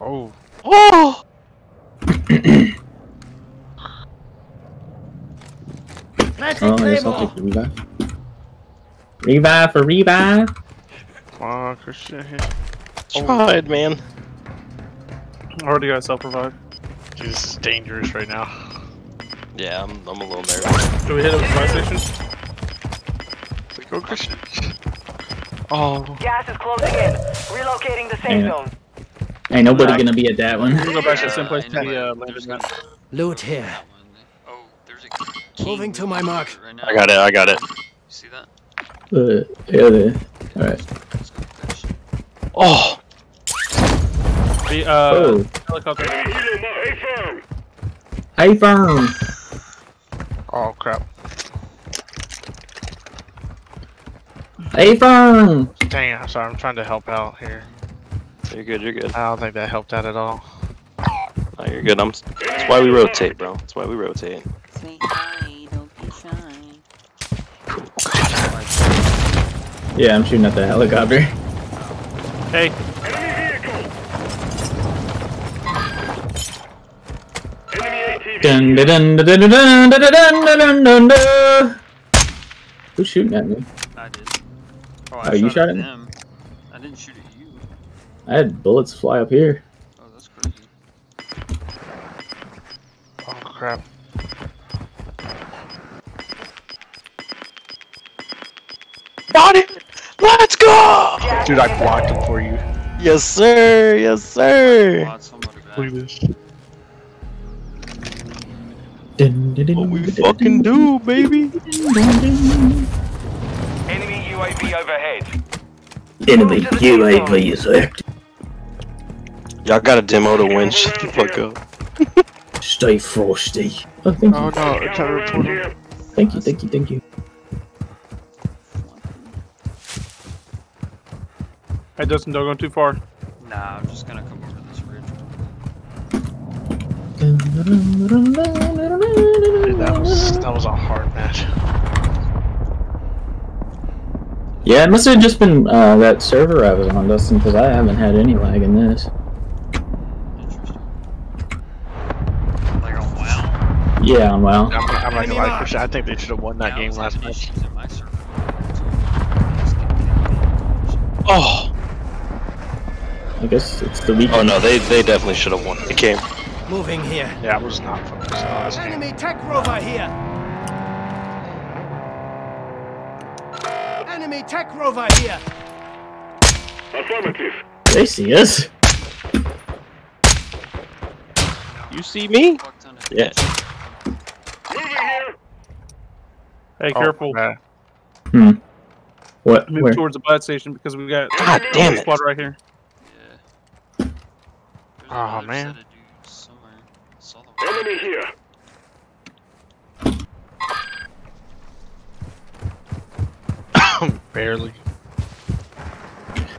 Oh. Oh! Oh, I guess I'll take the revive. Revive for revive. Come on, Christian. Tried, man. Already got self revive. Dude, this is dangerous right now. Yeah, I'm, I'm a little nervous. Do we hit up the fire station? Go, Christian. Oh. Gas is closing in. Relocating the safe Yeah. zone. Ain't nobody gonna be at that one. We'll go back to the same place anyway, we uh, there's landed gonna- at. Loot here. Oh, there's a key Moving to my mark. right now. I got it, I got it. You see that? Uh, yeah, the, alright. Let's go fish. Oh! The uh, Oh, helicopter. Enemy helo mark. Stay firm. hey firm. Oh crap. Hey firm. Dang, I'm sorry. I'm trying to help out here. You're good, you're good. I don't think that helped out at all. No, you're good. I'm. That's why we rotate, bro. That's why we rotate. Say Yeah, I'm shooting at the helicopter. Hey. Who's shooting at me? I did. Oh, I oh, you shot, at them. Me? I didn't shoot at you. I had bullets fly up here. Oh, that's crazy. Oh, crap. Got it! Let's go! Gas Dude, I blocked him for you. Yes, sir. Yes, sir. Bought. Look at this. What we dun, dun, fucking do, baby? dun, dun. Enemy UAV overhead. Enemy UAV is active. Y'all got a demo to win. Shut the fuck up. Stay frosty. Oh, thank Oh no, I'm to report him. Thank you, thank you, thank you. Hey Dustin, don't go too far. Nah, I'm just gonna come over this ridge. Dude, that was that was a hard match. Yeah, it must have just been uh, that server I was on, Dustin, because I haven't had any lag in this. Interesting. Like, oh wow. Yeah, on WoW. I'm, I'm not Enemy gonna lie, marked. Christian. I think they should have won that Yeah, game last having match. issues in my server. Oh. I guess it's the weekend. Oh no, they they definitely should have won the game. Moving here. Yeah, I was not focused on this. Enemy tech rover here. Enemy tech rover here. Affirmative. They see us. You see me? Fuck Yeah. Moving here. Hey, Oh, careful. man. Hmm. What? Move Where? towards the butt station because we got God damn it. squad right here. Yeah. There's Aw, another man. set of dudes somewhere. Saw the Enemy here. Barely.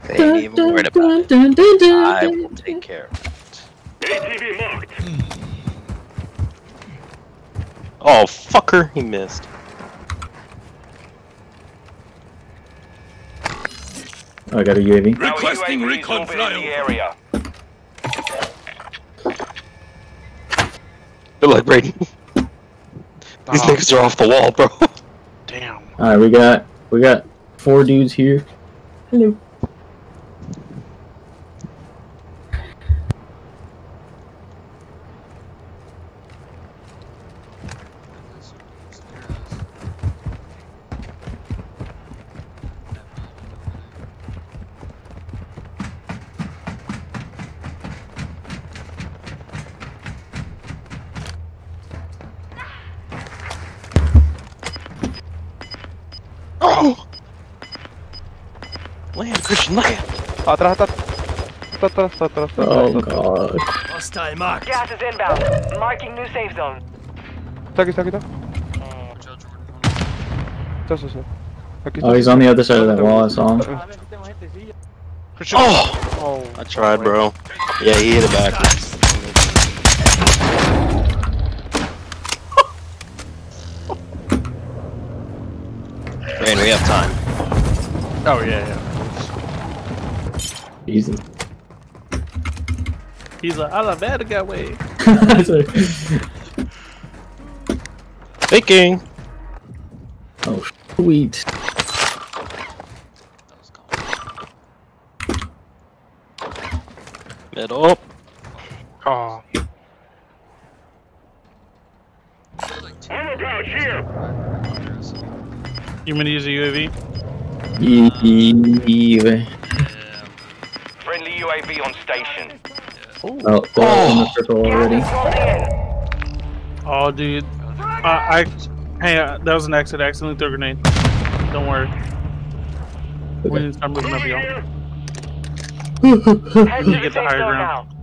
They ain't even worried about it. Dun, dun, dun, I dun, will dun. take care of it. ATV marked. Oh, fucker. He missed. Oh, I got a UAV. Requesting recon flyover. The area. They're like, Brayden. These Oh, niggas are off the wall, bro. Damn. All right, we got we got four dudes here. Hello. Oh! Land, Christian, look at Atrás, atrás. Atrás, atrás, atrás, Oh atrás. god. Hostile marked. Gas is inbound. Marking new safe zone. Está aquí, está aquí, está. Watch out, Jordan. Está, está, está. Aquí Oh, he's on the other side of that wall. I saw him. Oh! Oh, I tried, bro. Yeah, he hit it backwards. Man, we have time. Oh yeah, yeah. Easy. He's like, I love that guy way. Thinking. oh, sweet. Middle. Oh, Ammo pouch here. You want me to use a UAV? Yeah. Friendly UAV on station. Oh, oh. in the circle already. Oh, dude. I, I hey, uh, that was an accident. I accidentally threw a grenade. Don't worry. We need to start moving up, y'all. Head to You get the higher ground. now.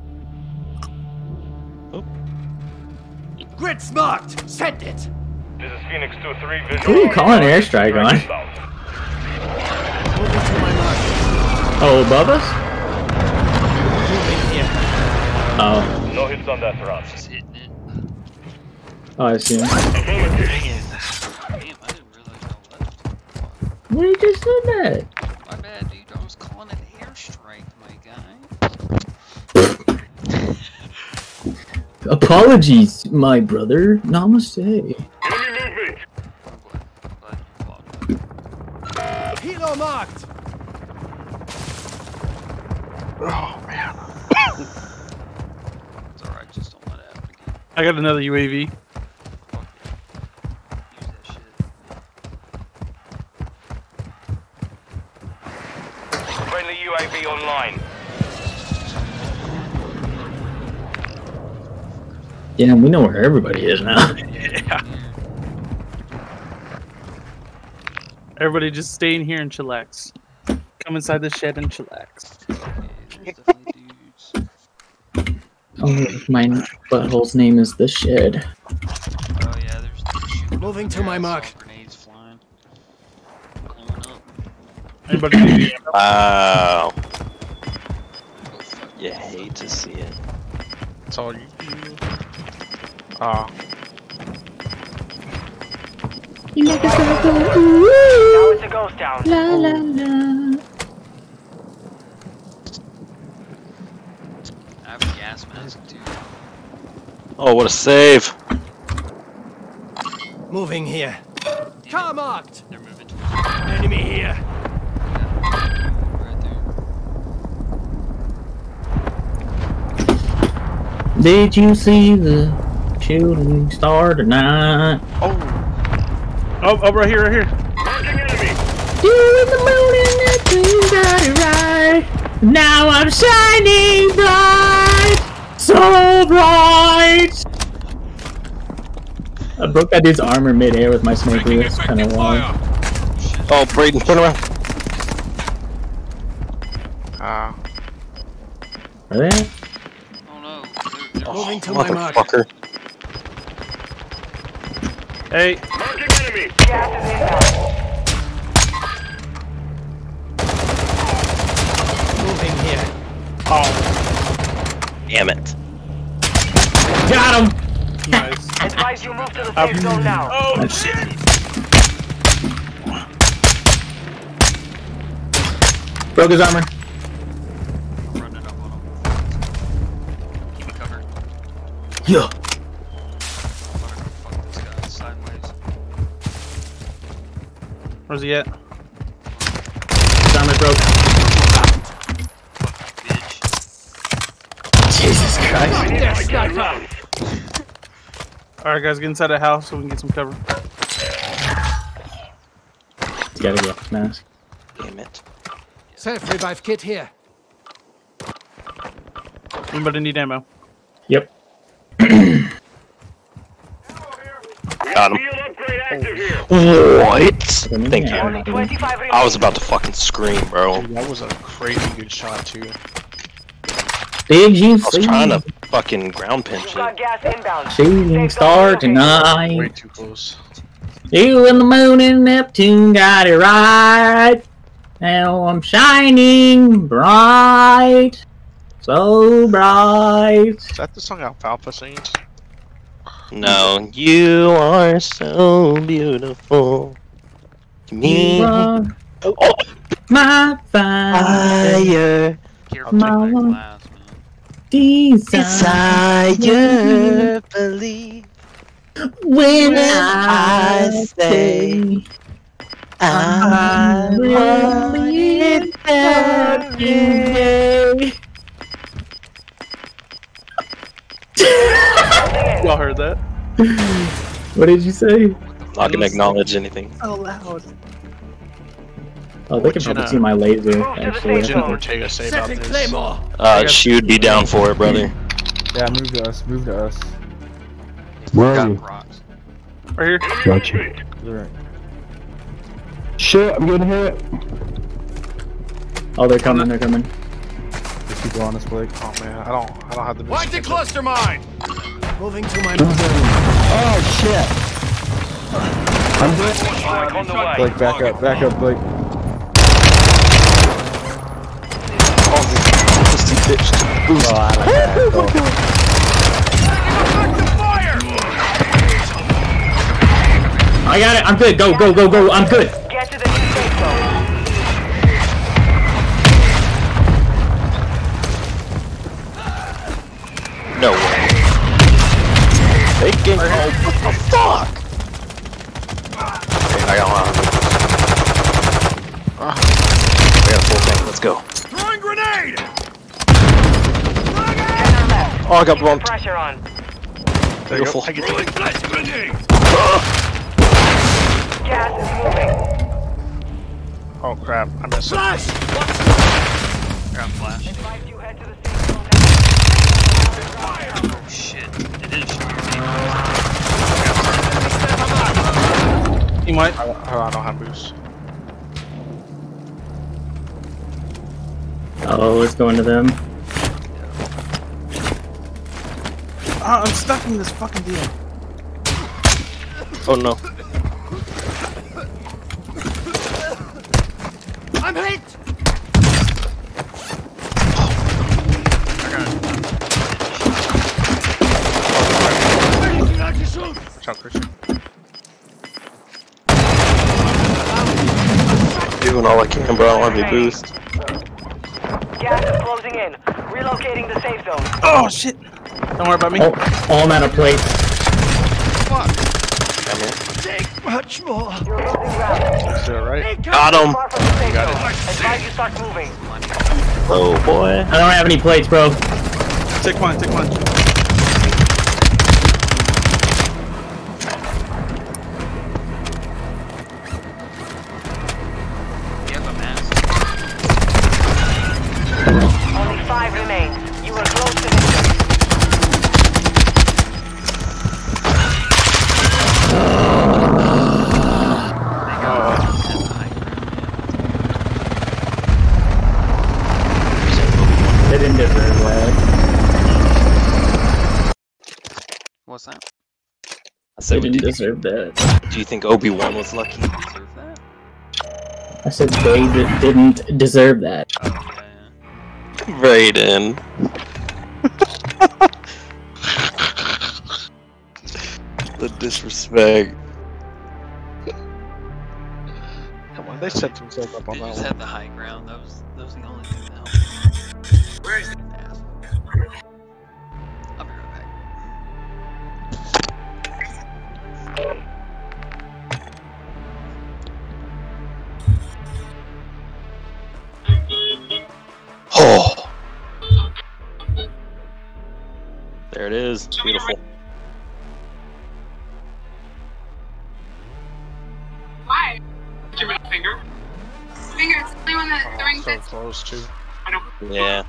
Grid's marked. Send it. This is Phoenix 2-3 Who visual. are you calling airstrike on? Moving to my mark. Oh, above us? Moving here. Oh, No hits on that round. Just hitting it. oh I see him. Affirmative. Damn, I didn't realize I left. We just said that. My bad, dude. I was calling it airstrike, my guy. Apologies, my brother. Namaste. Enemy movement. Marked. oh man. It's alright, just don't let it happen again. I got another UAV. Fuck it. Use that shit. Friendly UAV online. Yeah, we know where everybody is now. Yeah. Everybody just stay in here and chillax. Come inside the shed and chillax. Yeah, there's definitely dudes. Oh, my butthole's name is the shed. Oh yeah, there's there's shooting Moving to my I mark. Grenades flying. Coming up. Anybody need? Wow. You hate to see it. That's all you do. Ah, You make a circle. Now Ooh, it's a ghost town. la la la. I have a gas mask too. Oh, what a save. Moving here. Car marked. They're moving Enemy here. Did you see the shooting star tonight? Oh, oh, oh right here, right here. Marking enemy. You in the moon and Neptune got it right. Now I'm shining bright, so bright. I broke that dude's armor midair with my smoker. It's kind of long. Oh, Braden, turn around. ah. Are they? Oh no. They're, they're Moving to my mark. Hey, Marking enemy. Gas is inbound. Moving here. Oh, Damn it. Got him. nice. Advise you move to the safe zone now. Oh shit! Broke his armor. I'm running up on them. Keep it covered. Yeah. I'm gonna go fuck this guy sideways. Where's he at? His armor broke. Jesus Christ. I need a high round. All right, guys, get inside the house so we can get some cover. He's gotta go. Mask. Damn it. Self revive kit here. Anybody need ammo? Yep. Got him. Field upgrade. What? Thank you. I was about to fucking scream, bro. Dude, that was a crazy good shot too. Did you I was see trying to fucking ground pinch it. got gas inbound. shooting star located. Way too close. You and the moon and Neptune got it right. Now I'm shining bright, so bright. Is that the song Alfalfa sings? No, you are so beautiful me. You are Oh, my fire, Careful My with that one. glass, man. Desire. desire, believe When When I I say I I'm want really it that that way. way. Y'all heard that? What did you say? Not gonna acknowledge anything. So loud. Oh, they can probably know? see my laser. Move to the Actually, What did Ortega say about this? Claymore. Uh, she would be down for it, brother. Yeah, move to us. Move to us. Where are you? rocks. Right here. Gotcha. Alright. Shit, I'm getting hit. oh, they're coming. They're coming. There's people on us, Blake. Oh man, I don't, I don't have the Why music. the cluster mine? Moving to my Oh shit. I'm dead. Strike on the way. Blake, back up, back up, Blake. Oh, I like that. Oh. I got it. I'm good. Go, go, go, go. I'm good. Get to the new safe zone. No way. They can. Oh, what the fuck? Okay, I got one. Ah. I got a full tank. Let's go. throwing grenade. Center left. Oh, I got Keep the bumped. pressure on. There you go. Beautiful. I get Throwing flash grenade. Gas is moving. Oh crap, I messed up. Flash. Got flash. Advise you head to the safe zone. Oh shit. It is shooting Team white. I, I don't have boost. Oh, it's going to them. Ah, I'm stuck in this fucking deal. Oh no. I'm hit. Taking out your shoot. Watch out, Christian. Doing all I can, bro. I want to boost. Gas is closing in. Relocating the safe zone. Oh shit! Don't worry about me. Oh, oh, I'm out of plate. Come here. Take much more. You're losing ground. Is that right? Got him. Far from the safe Got it. Advise you start moving. Oh boy. I don't have any plates, bro. Take one, take one. Didn't do, deserve that. do you think Obi Wan was lucky? Deserve that? I said they di- didn't deserve that. Oh, yeah, yeah. Raiden. the disrespect. Come on, they set themselves up on They that just one. had the high ground. That was that was the only thing that helped. Where is it? Is. Beautiful. Why? Your middle finger. Finger, it's the only one that oh, the ring Oh, so fits. close too. I don't Yeah.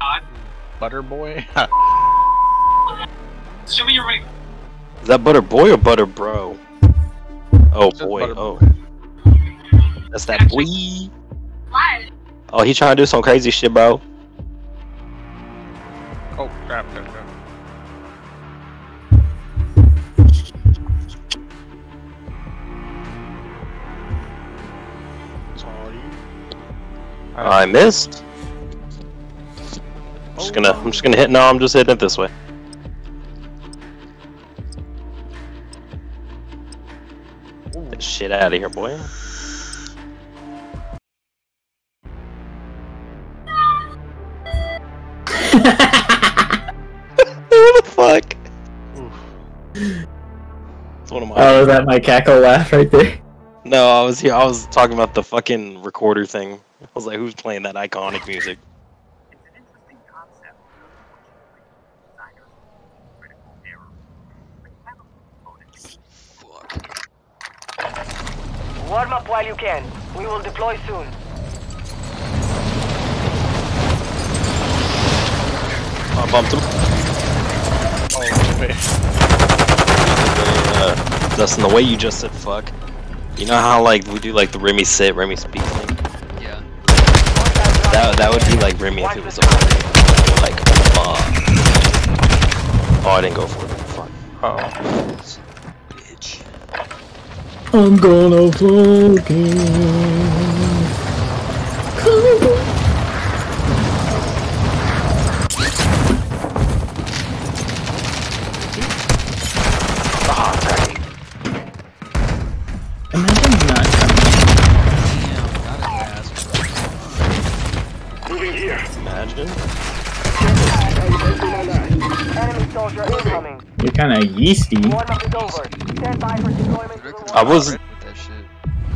God. Butter boy. Show me your ring. Is that Butter Boy or Butter Bro? Oh Says boy. Oh. That's that boy. Why? Oh, he trying to do some crazy shit, bro. Crap, crap, crap. I missed. I'm just gonna, I'm just gonna hit. No, I'm just hitting it this way. Get the shit out of here, boy. It's one of my. Oh, was that my cackle laugh right there? No, I was here. I was talking about the fucking recorder thing. I was like, who's playing that iconic music? Warm up while you can. We will deploy soon. I bumped him. Oh, Uh, Dustin, the way you just said fuck. You know how like we do like the Remy sit, Remy speak thing. Yeah. That that would be like Remy if it was a Like fuck. Oh, I didn't go for it. Fuck. Oh. Bitch. I'm gonna fucking. Imagine yeasty. I was.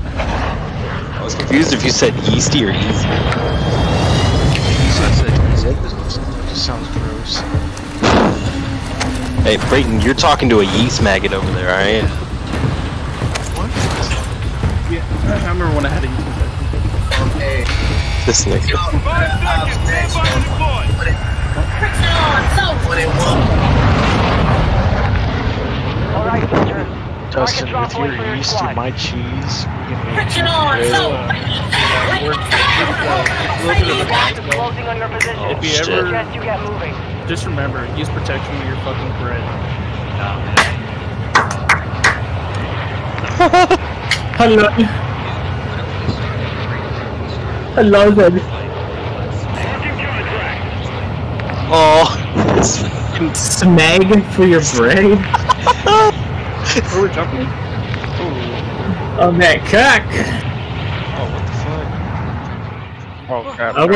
I was confused if you said yeasty or easy. It sounds gross. Hey, Brayton, you're talking to a yeast maggot over there, alright? What? Yeah, I remember when I had a yeast maggot. This nigga. Five seconds, stand by the deploy! It... It it, Dustin, with your yeast and my cheese, we can make it on, so if you ever, just remember, use protection with your fucking bread. I love you. I love that. Oh, snag for your brain. Where we jumping? On that cock. Oh, what the fuck? Oh crap. Over,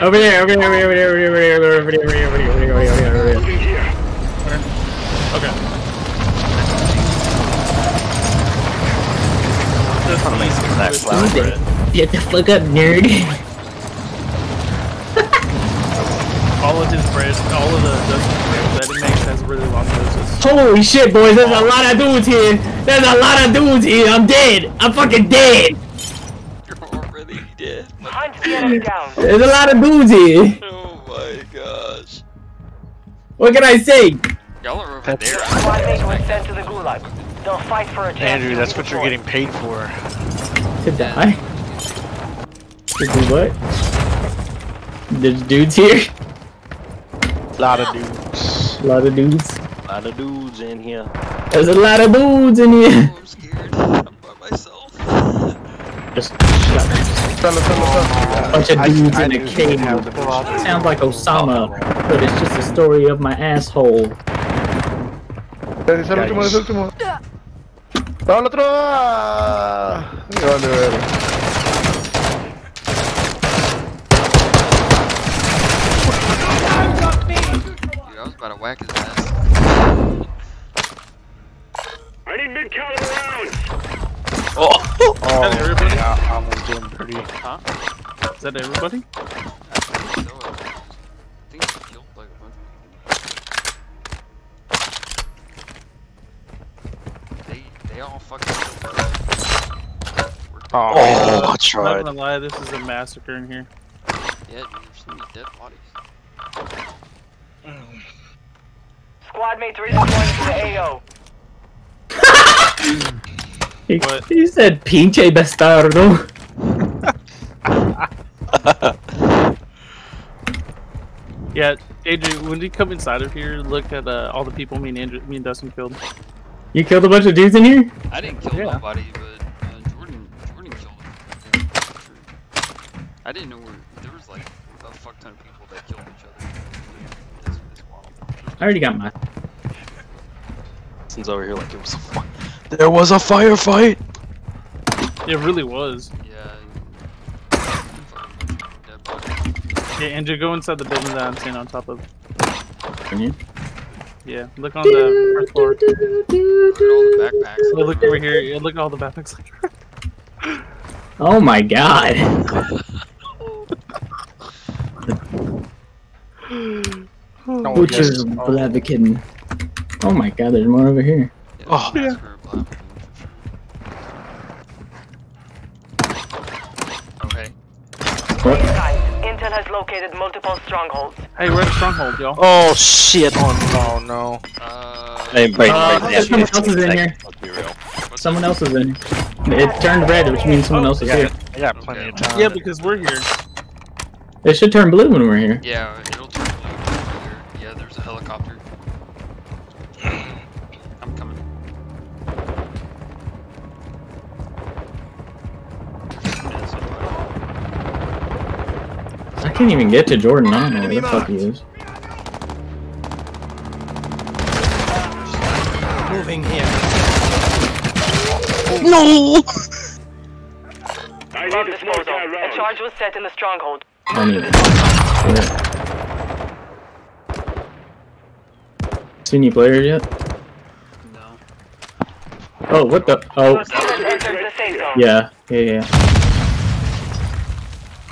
over there, over there, over there, over there, over there, over there, over there, over there, over there, over there, over there, over there, over there. Moving here. Okay. I'm making some of that flour bread. Get the fuck up, nerd. All of his bread, all of the, the bread that he makes has really long noses. Holy shit, boys, there's a lot of dudes here. There's a lot of dudes here. I'm dead. I'm fucking dead. You're already dead. Hunt the down. There's a lot of dudes here. Oh my gosh. What can I say? Y'all are over there. Squad mate was sent to the gulag. They'll fight for a chance. Andrew, that's what you're getting paid for. To die? To do what? There's dudes here. A lot of dudes. A lot of dudes. A lot of dudes in here. There's a lot of dudes in here. Oh, I'm scared. I'm by myself. Just Fella, fella, fella. bunch of dudes I in knew a he cave. would have the boost. Sounds like Osama, but it's just a story of my asshole. Es el último, es el último. ¡Vamos al otro! Me vale ver. Dude, I was about to whack his ass. I need mid caliber rounds. Oh, Oh, that everybody? yeah, I almost did him dirty. Huh? Is that everybody? I think so. I think he killed like a bunch of people. They, they all fucking Oh, oh, I I'm not gonna lie, this is a massacre in here. Yeah, dude, there's so many dead bodies. Squad mates redeploying to the AO. He, What? he said pinche bastardo. Yeah, Adrian, when you come inside of here, look at uh, all the people me and Andrew, me and Dustin killed. You killed a bunch of dudes in here? I didn't kill Yeah. nobody, but uh, Jordan, Jordan killed him. I didn't know where there was like a fuck ton of people that killed each other. It's, it's wild. I already got my. Since over here like it was a fi- There was a firefight! It really was. Yeah. Yeah, Andrew, go inside the building that I'm sitting on top of. Can you? Yeah, look on the first floor. Look at all the backpacks. Yeah, look over here. Yeah, look at all the backpacks. Oh my god. No, Butcher's yes. Blaviken. Oh my god, there's more over here. Oh, Yeah. Okay. What? Guys, Intel has located multiple strongholds. Hey, we're at Stronghold, y'all. Oh shit! Oh no. Uh, Hey, break, Uh, break, someone else is in here. Let's be real. Someone else is in here. It turned red, which means someone Oh, else is I here. got, I got plenty of time. Yeah, because we're here. It should turn blue when we're here. yeah, it'll turn can't even get to Jordan. I don't know where the fuck he is. Moving here. No! I need to smoke disposal. A charge was set in the stronghold. I need it. See any players yet? No. Oh, what the? Oh, Has entered the safe zone. yeah, yeah, yeah.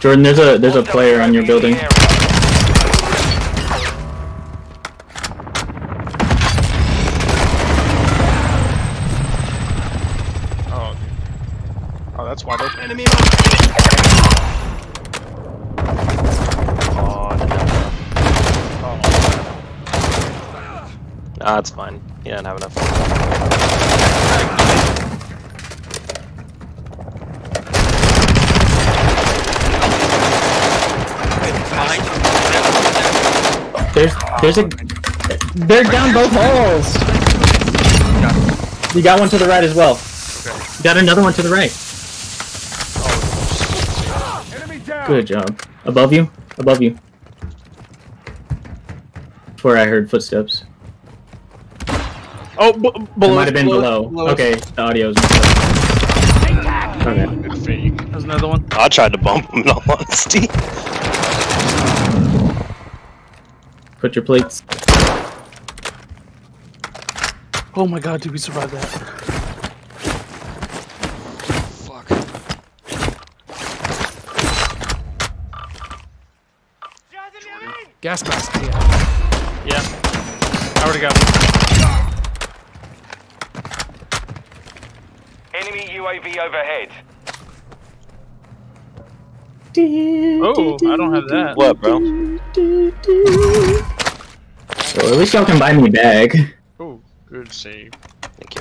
Jordan, there's a there's a player on your building. Oh, dude. Oh, that's wide open. Enemy oh, oh. Nah, it's fine. He didn't have enough. There's there's a they're down both holes. You got one to the right as well. You got another one to the right. Good job. Above you, above you. Where I heard footsteps. Oh, b- It below. might have been below. Okay, the audio's messed. Okay. Fake. There's another one. I tried to bump him in all honesty. Put your plates. Oh my god, did we survive that? Fuck. Gas mask here. Yeah. I already got one. Enemy UAV overhead. Oh, I don't have that. What, bro? Well, at least y'all can buy me a bag. Oh, good save. Thank you.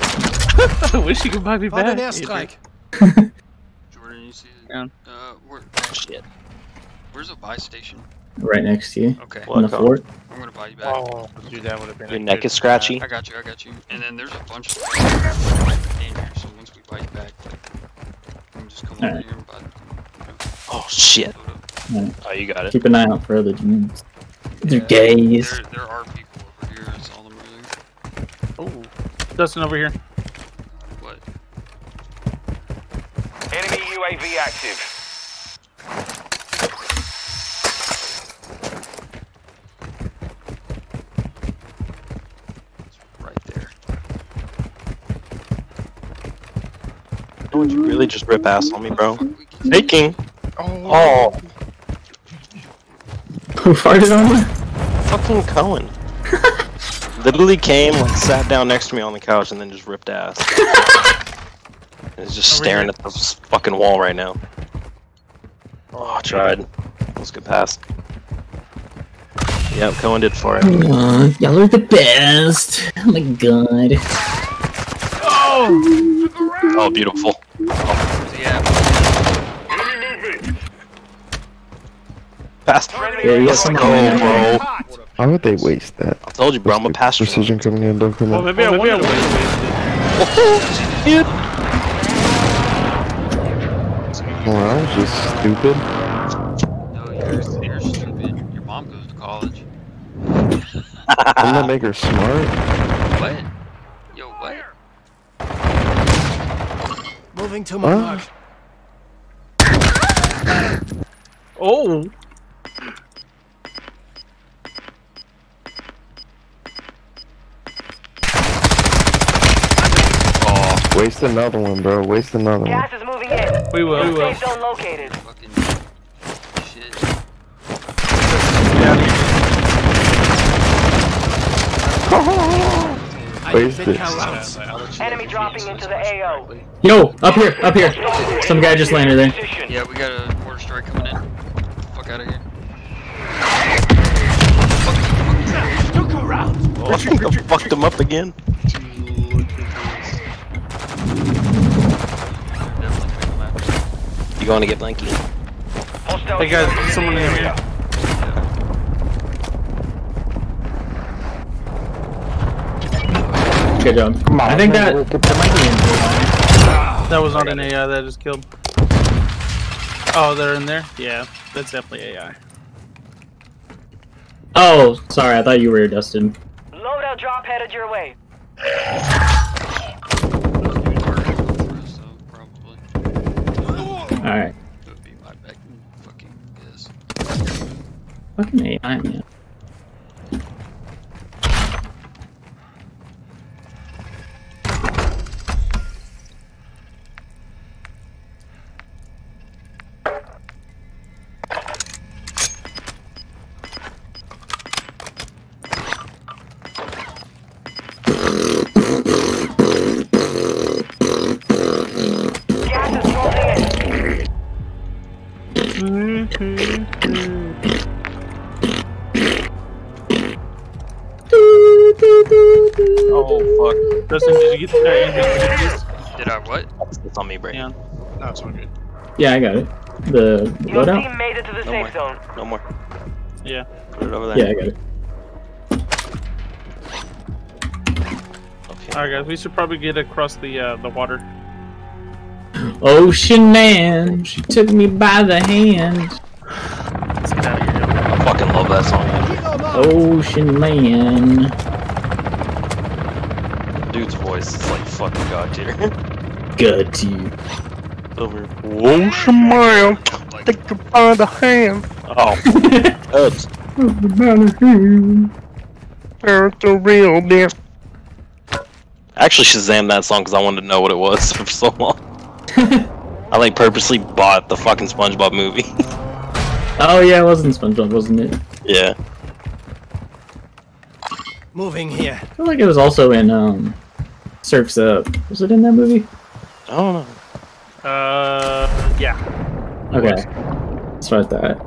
I wish you could buy me Find back. an airstrike. Jordan, you see it? Yeah. Uh, where, Shit. where's a buy station? Right next to you. Okay. On the What, fort. I'm gonna buy you back. Oh, dude, that would have been. Your a neck good is scratchy? I got you, I got you. And then there's a bunch of stuff in here, so once we buy you back, like, you can just come over Alright. here and buy Oh shit. load up. Oh, you got it. Keep an eye out for other dudes. They're Yeah, gays. There, there are people over here, I saw them earlier. Oh, Dustin over here. What? Enemy UAV active. Right there. Would you really just rip ass on me, bro? Fuck, we can- Hey, King. Oh, Oh, Who farted on you? fucking Cohen. Literally came, like, sat down next to me on the couch, and then just ripped ass. And He's just staring at this fucking wall right now. Oh, I tried. Let's get past. pass. Yep, Cohen did for it. Aw, y'all are the best. Oh my god. Oh, Oh, beautiful. Yeah, Enemy movement. Passed. Yeah, you got Let's someone go, in there. bro. Why would they waste that? I told you, bro, I'm a pastor. Precision coming in, don't come Well, in. maybe I wanted to waste it. Dude. Well, that was just stupid. No, You're, you're stupid. Your mom goes to college. Doesn't that make her smart? What? Yo, what? Moving to my Huh? mark. Oh. Waste another one, bro. Waste another one. Gas is moving in. We will. New We will. safe zone located. Fucking shit. I Waste can it. take rounds. Enemy dropping into the AO. Yo, up here, up here. Some guy just landed there. Yeah, we got a mortar strike coming in. Fuck out of here. Took a round. Oh, I think I fucked him up again. You going to get Blanky? Hostile Hey guys, someone in area. here. Good job. I think that that might be in That was not an AI that I just killed. Oh, they're in there? Yeah, that's definitely AI. Oh, sorry. I thought you were Dustin. Loadout drop headed your way. Probably. All right. Would be my back fucking. Man. Gas Dustin, did you get the guy in Did I what? It's on me, Brady. Yeah. No, it's all good. Yeah, I got it. The Your loadout. team made it to the No safe more. zone. No more. Yeah. Put it over there. Yeah, I got it. Okay. Alright guys, we should probably get across the uh, the water. Ocean man, she took me by the hand. Let's get out of here. I fucking love that song. Ocean man. Dude's voice is like fucking god tier. god tier. you. over. Ocean man, take you by the hand. Oh, oops. That's the real deal. Actually Shazam that song because I wanted to know what it was for so long. I like purposely bought the fucking SpongeBob movie. Oh yeah, it wasn't SpongeBob, wasn't it? yeah. Moving here. I feel like it was also in um, Surfs Up. Was it in that movie? I don't know. Uh, yeah. Okay, that's what I thought.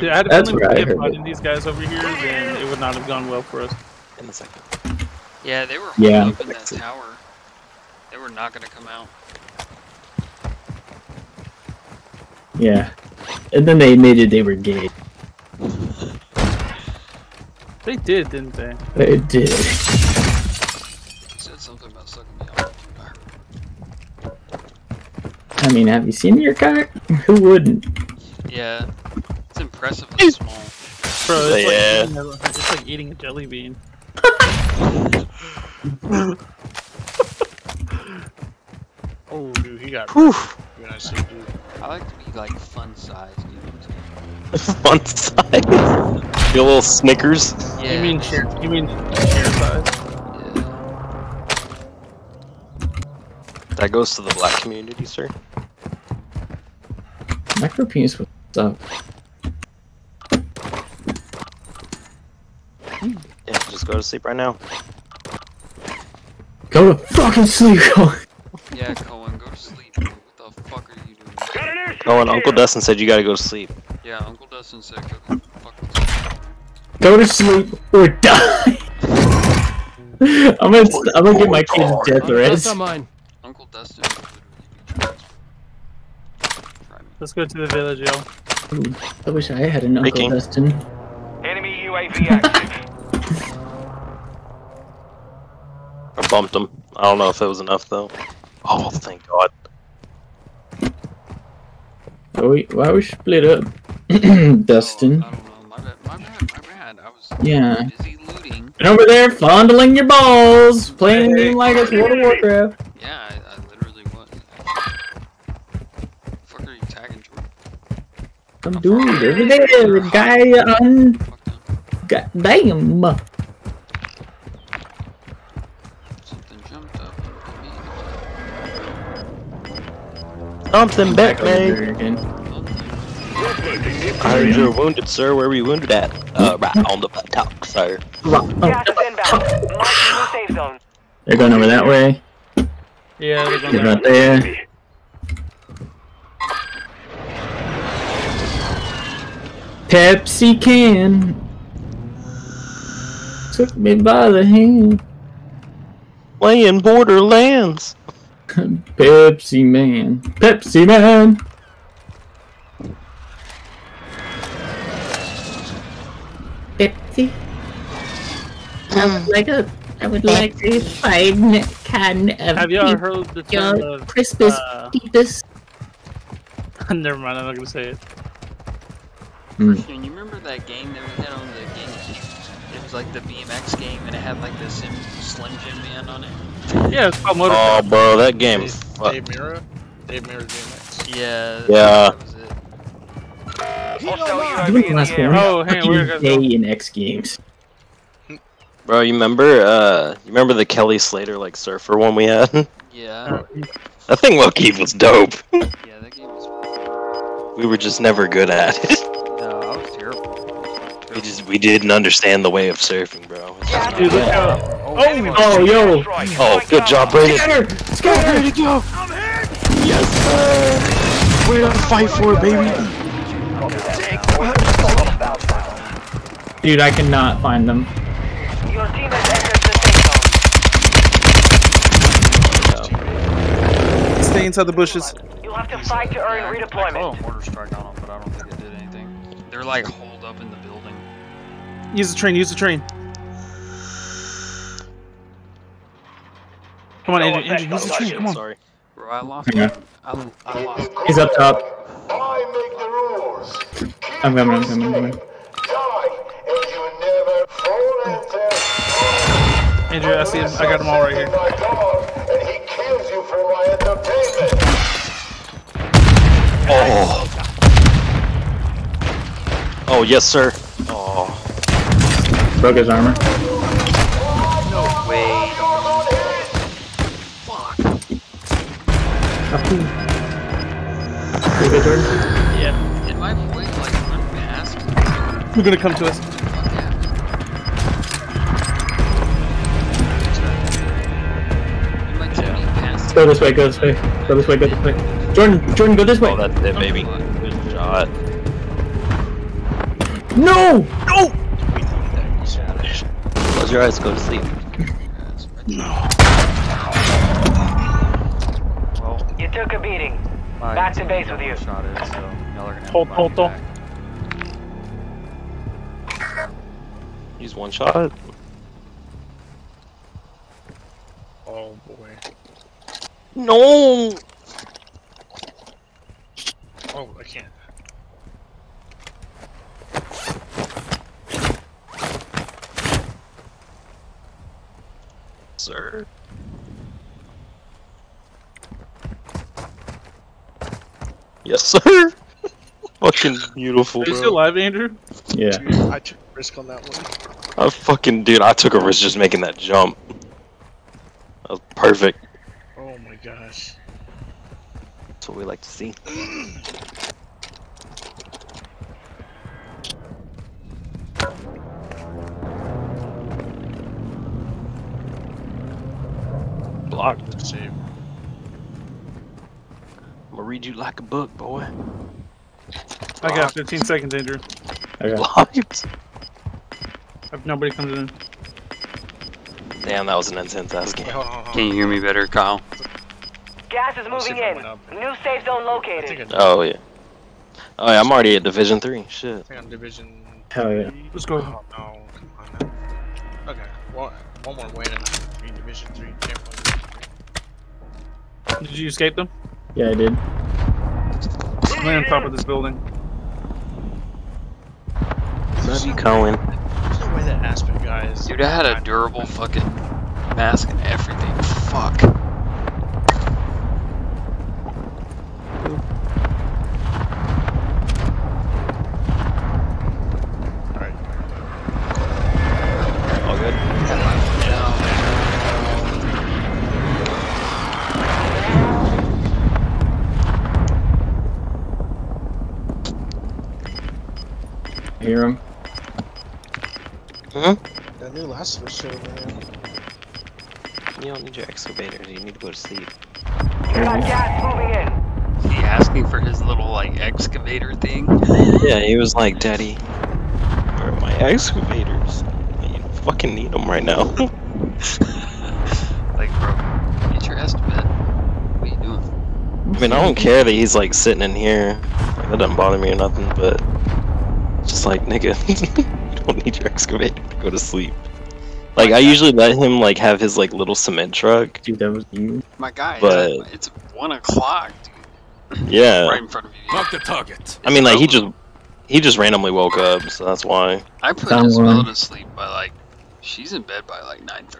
Dude, I had a That's feeling if I we had heard these guys over here, then it would not have gone well for us. In a second. Yeah, they were Yeah. up in that tower. They were not gonna come out. Yeah, and then they admitted they were gay. They did, didn't they? They did. Said something about sucking me off. I mean, have you seen your cock? Who wouldn't? Yeah, it's impressively small. Bro, it's, Yeah. like eating a, it's like eating a jelly bean. Oh, dude, he got. Whew. You're gonna see, dude. I like to be like fun sized, you know what I'm Fun size. Your little Snickers. Yeah. You mean share? You mean share size? Yeah. That goes to the black community, sir. Micro penis, what's up? Yeah, just go to sleep right now. Go to fucking sleep, Colin. Yeah, Cohen, fuck are you doing? Oh, and Uncle Dustin said you gotta go to sleep. Yeah, Uncle Dustin said go to sleep. Go to sleep or die. I'm gonna, I'm gonna get my kids death That's threats. not mine. Uncle Dustin would literally be trying Try. Let's go to the village, yo. Ooh, I wish I had an Uncle King. Dustin. Enemy UAV active. I bumped him. I don't know if it was enough though. Oh, thank God. Why we, why we split up? Dustin. Oh, yeah. And over there fondling your balls, playing game like it's World of Warcraft. Yeah, I, I literally was. fuck are you tagging Jordan? Some dude over there, guy um, on. God damn. Something back, Back man. there again. I heard you're wounded, sir. Where were you wounded at? Uh, right on the top, sir. Gas is the new. They're going over that way. Yeah, they're going Get there. right there. Pepsi can took me by the hand. Playing Borderlands. Pepsi man, Pepsi man. Pepsi. I would like a. I would like a fine can of Have y'all heard the term your of Christmas uh, deepest. Never mind, I'm not gonna say it. Christian, you remember that game that we had on the game? It was like the BMX game, and it had like the Sim Slim Jim Man on it. Yeah, it's called Oh, bro, that game. Dave, fuck. Dave Mirra? Dave Mirra's BMX. Yeah. Yeah. That was it. Hostile I UAV think in last the Oh, hang on, we're gonna go. day in X Games. Bro, you remember? Uh, you remember the Kelly Slater like surfer one we had? Yeah. that thing low-key was dope. Yeah, that game was. we were just never good at it. We just we didn't understand the way of surfing, bro. Gas Dude, look how. inbound. Oh, Oh, yo. strike. Oh, good job, Brady. Scatter! Scatter! Ready to go. Yes, sir. We're gonna fight for it, baby. Dude, I cannot find them. Your team has entered the safe zone. Stay inside the bushes. You'll have to fight to earn redeployment. Oh, a mortar strike on them, but I don't think it did anything. They're like Use the train, use the train. Come on, oh, Andrew, Andrew, use the oh, train, come on. Sorry. Bro, I lost. Yeah. I, I lost. He's up top. I make the rules. I'm coming, I'm coming, I'm coming. Die, and you never fall into Andrew, I see him. I got him all right here. my dog, and he kills you for my entertainment. Oh. Oh yes, sir. Oh. Broke his armor. No way. You good, Jordan? Yeah. Did my boy like run past? Who's gonna come to us? Fuck yeah. You might take me past. Go this way, go this way. Go this way, go this way. Jordan, Jordan, go this way. Oh, that's it, baby. Good shot. No! No! Close your eyes, go to sleep. Well, You took a beating. my Back to base with you. one-shotted, so y'all are gonna Hold, hold, hold. back. Use one shot. Oh boy. No. Oh, I can't. Sir. Yes, sir. fucking beautiful, Are you bro. still alive, Andrew? Yeah. Dude, I took a risk on that one. I fucking dude, I took a risk just making that jump. That was perfect. Oh my gosh. That's what we like to see. Blocked. Good save. I'm gonna read you like a book, boy. I got 15 seconds, Andrew. Okay. Blocked. If nobody comes in. Damn, that was an intense ass game. Wait, hold on, hold on. Can you hear me better, Kyle? Gas is moving in. New safe zone located. Oh yeah. Oh yeah, I'm already at Division Three. Shit. I think I'm division. Hell yeah. Let's go. Oh no, come on. Okay, one, one more win and I'm three division three champion. Did you escape them? Yeah, I did. I'm on top of this building. Love you, Cohen. There's no way that Aspen guy is. Dude, I had a durable fucking mask and everything. Fuck. All good. Hear him? Huh? That new Last of Us show, man. You don't need your excavators. You need to go to sleep. You got gas moving in. Is he asking for his little like excavator thing? Yeah, he was like, Daddy, where are my excavators? You fucking need them right now. Like, bro, get your ass to bed. What are you doing? I mean, I don't care that he's like sitting in here. Like, that doesn't bother me or nothing, but it's just like, nigga, you don't need your excavator to go to sleep. Like, I usually let him like have his like little cement truck. Dude, that was you. My guy, But- it's, it's one o'clock, dude. Yeah. Right in front of you. Mark the target. I mean, like he just he just randomly woke up, so that's why. I put Found Isabella one. to sleep by like, she's in bed by like 9:30.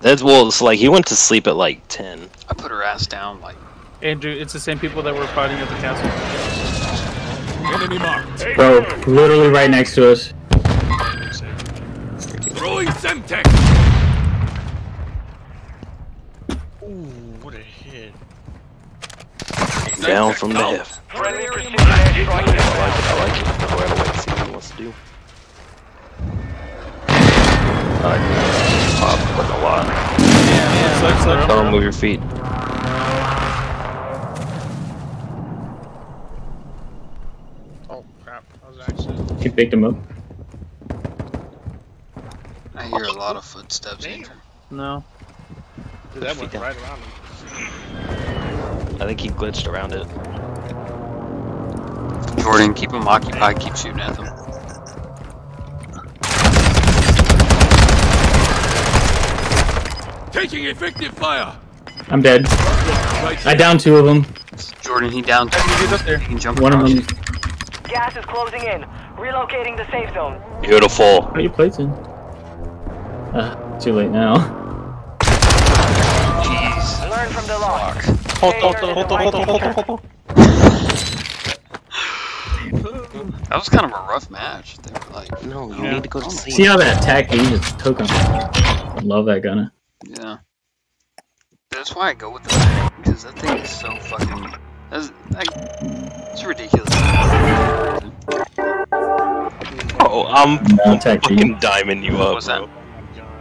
That's well, it's like he went to sleep at like ten. I put her ass down like. Andrew, it's the same people that were fighting at the castle. Enemy marked. Bro, literally right next to us. Throwing Semtex. Ooh, what a hit. Down from the hip. Friendly precision airstrike I like it. I like it. I'll have to wait and see what he wants to do. I like it. Pop like a lot. Yeah, Sucks, sucks. Tell him move your feet. Oh crap! I was actually. He picked him up. I hear a lot of footsteps. Andrew. No. Dude, that went right around him. I think he glitched around it. Jordan, keep him occupied. Keep shooting at them. Taking effective fire. I'm dead. Right I downed two of them. Jordan, he down. He's up there. He can jump One of them. Gas is closing in. Relocating the safe zone. Beautiful. Put your plates in. Uh, too late now. Jeez. Learn from the loss. Hold on, Failure hold is on, the hold on, hold on, hold on. That was kind of a rough match. They were like, No, you Yeah. need to go to sleep. See how that tack he just took him. I love that gunner. yeah. That's why I go with the mag, because that thing is so fucking. That's, like, it's ridiculous. Oh, I'm, No, tech fucking diming you up, What's that? bro.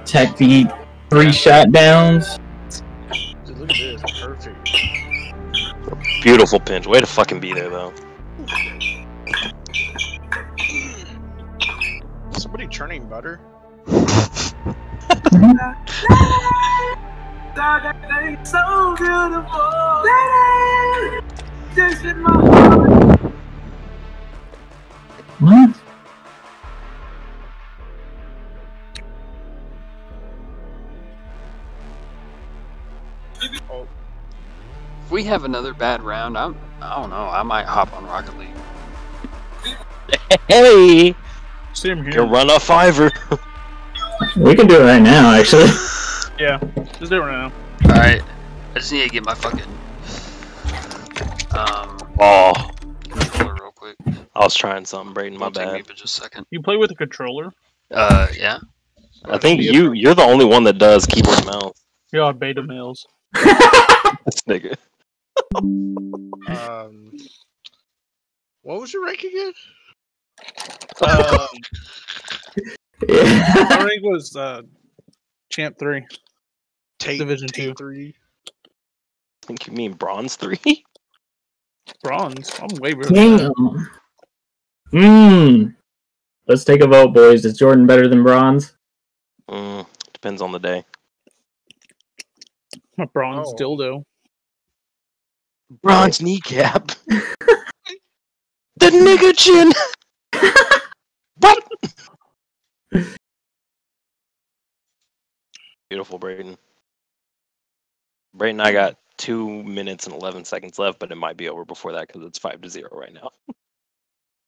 Tack the three shot downs. Dude, look at this. Perfect. Beautiful pinch. Way to fucking be there, though. Somebody churning butter. so beautiful. Just in my What? Oh, If we have another bad round, I'm. I don't know. I might hop on Rocket League. Hey! Same here. You run a fiver. We can do it right now, actually. Yeah, just do it right now. All right. I just need to get my fucking um Oh, controller real quick. I was trying something, Brayden. My It'll take me bad. but just a second. You play with a controller? Uh, yeah. I think you you're the only one that does keyboard and mouse. You're all beta males. This nigga. um, what was your rank again? Um, Yeah. my rank was uh, champ three. Tate, Division Tate two. three. I think you mean bronze three. Bronze. I'm way better than that. Damn. Mmm. Let's take a vote, boys. Is Jordan better than Bronze? Mm, depends on the day. My bronze Oh. dildo. Bronze kneecap. the nigga chin. what? Beautiful, Brayden. Brayden, I got two minutes and eleven seconds left, but it might be over before that because it's five to zero right now.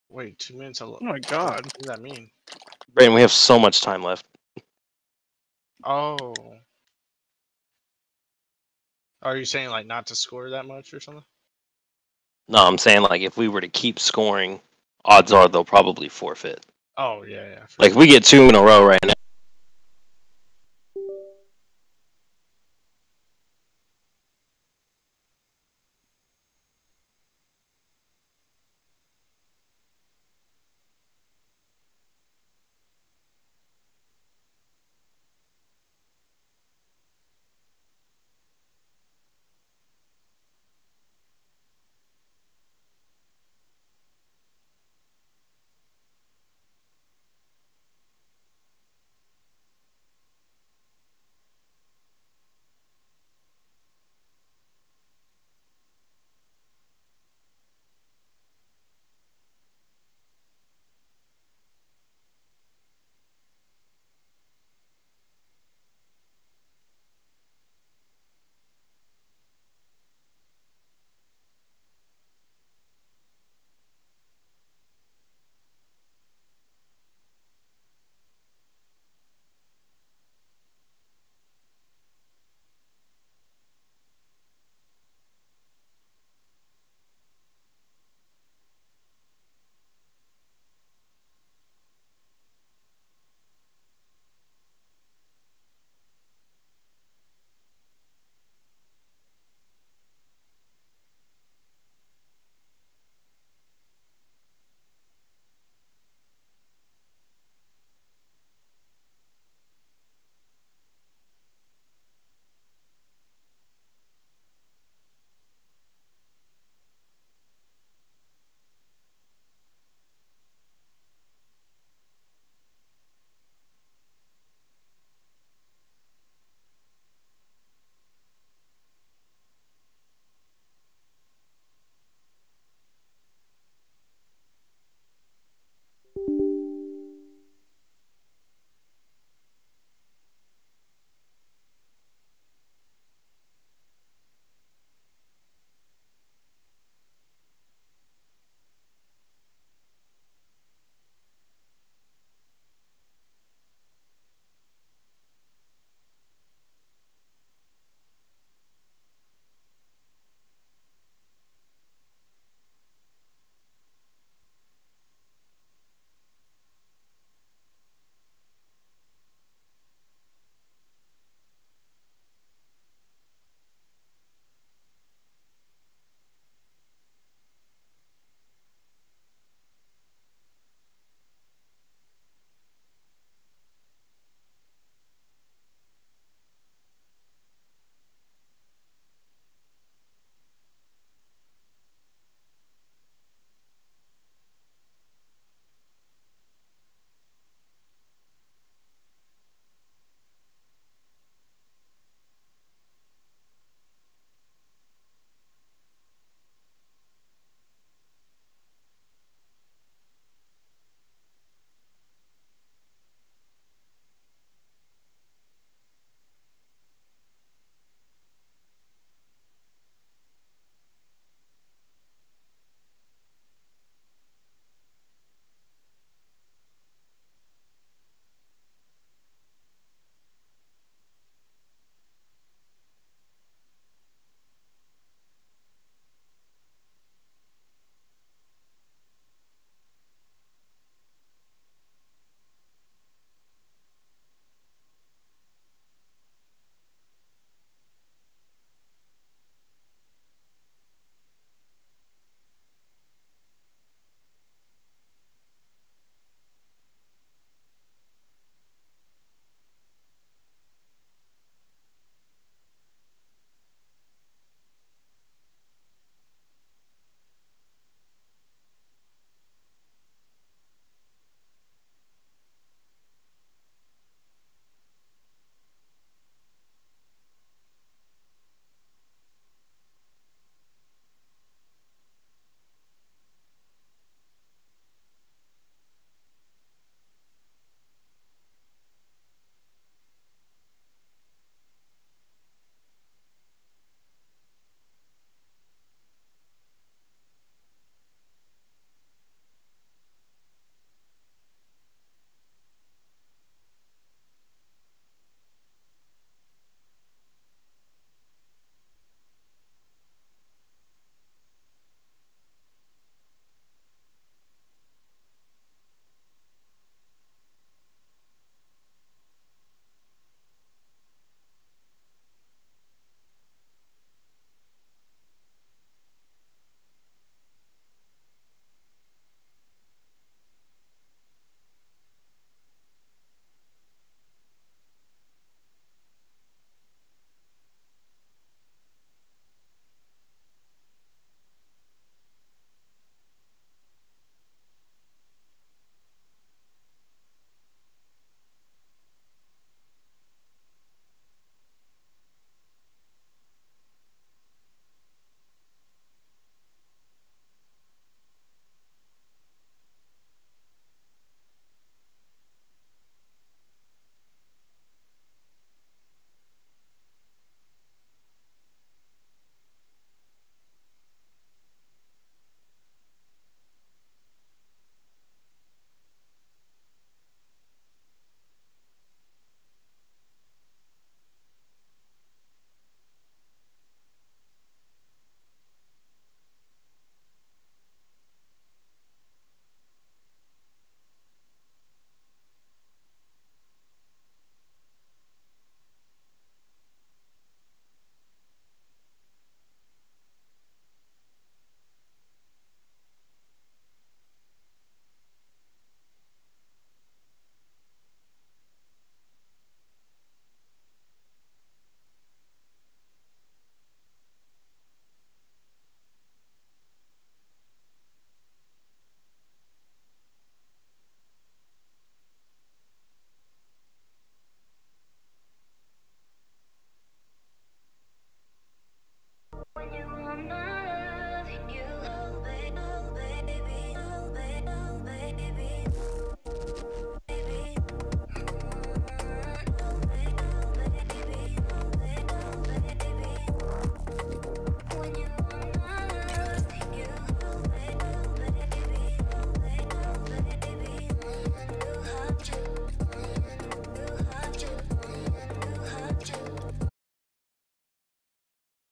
Wait, two minutes. Oh my god. What does that mean? Brandon, we have so much time left. Oh. Are you saying like not to score that much or something? No, I'm saying like if we were to keep scoring, odds are they'll probably forfeit. Oh yeah, yeah. Like if we get two in a row right now,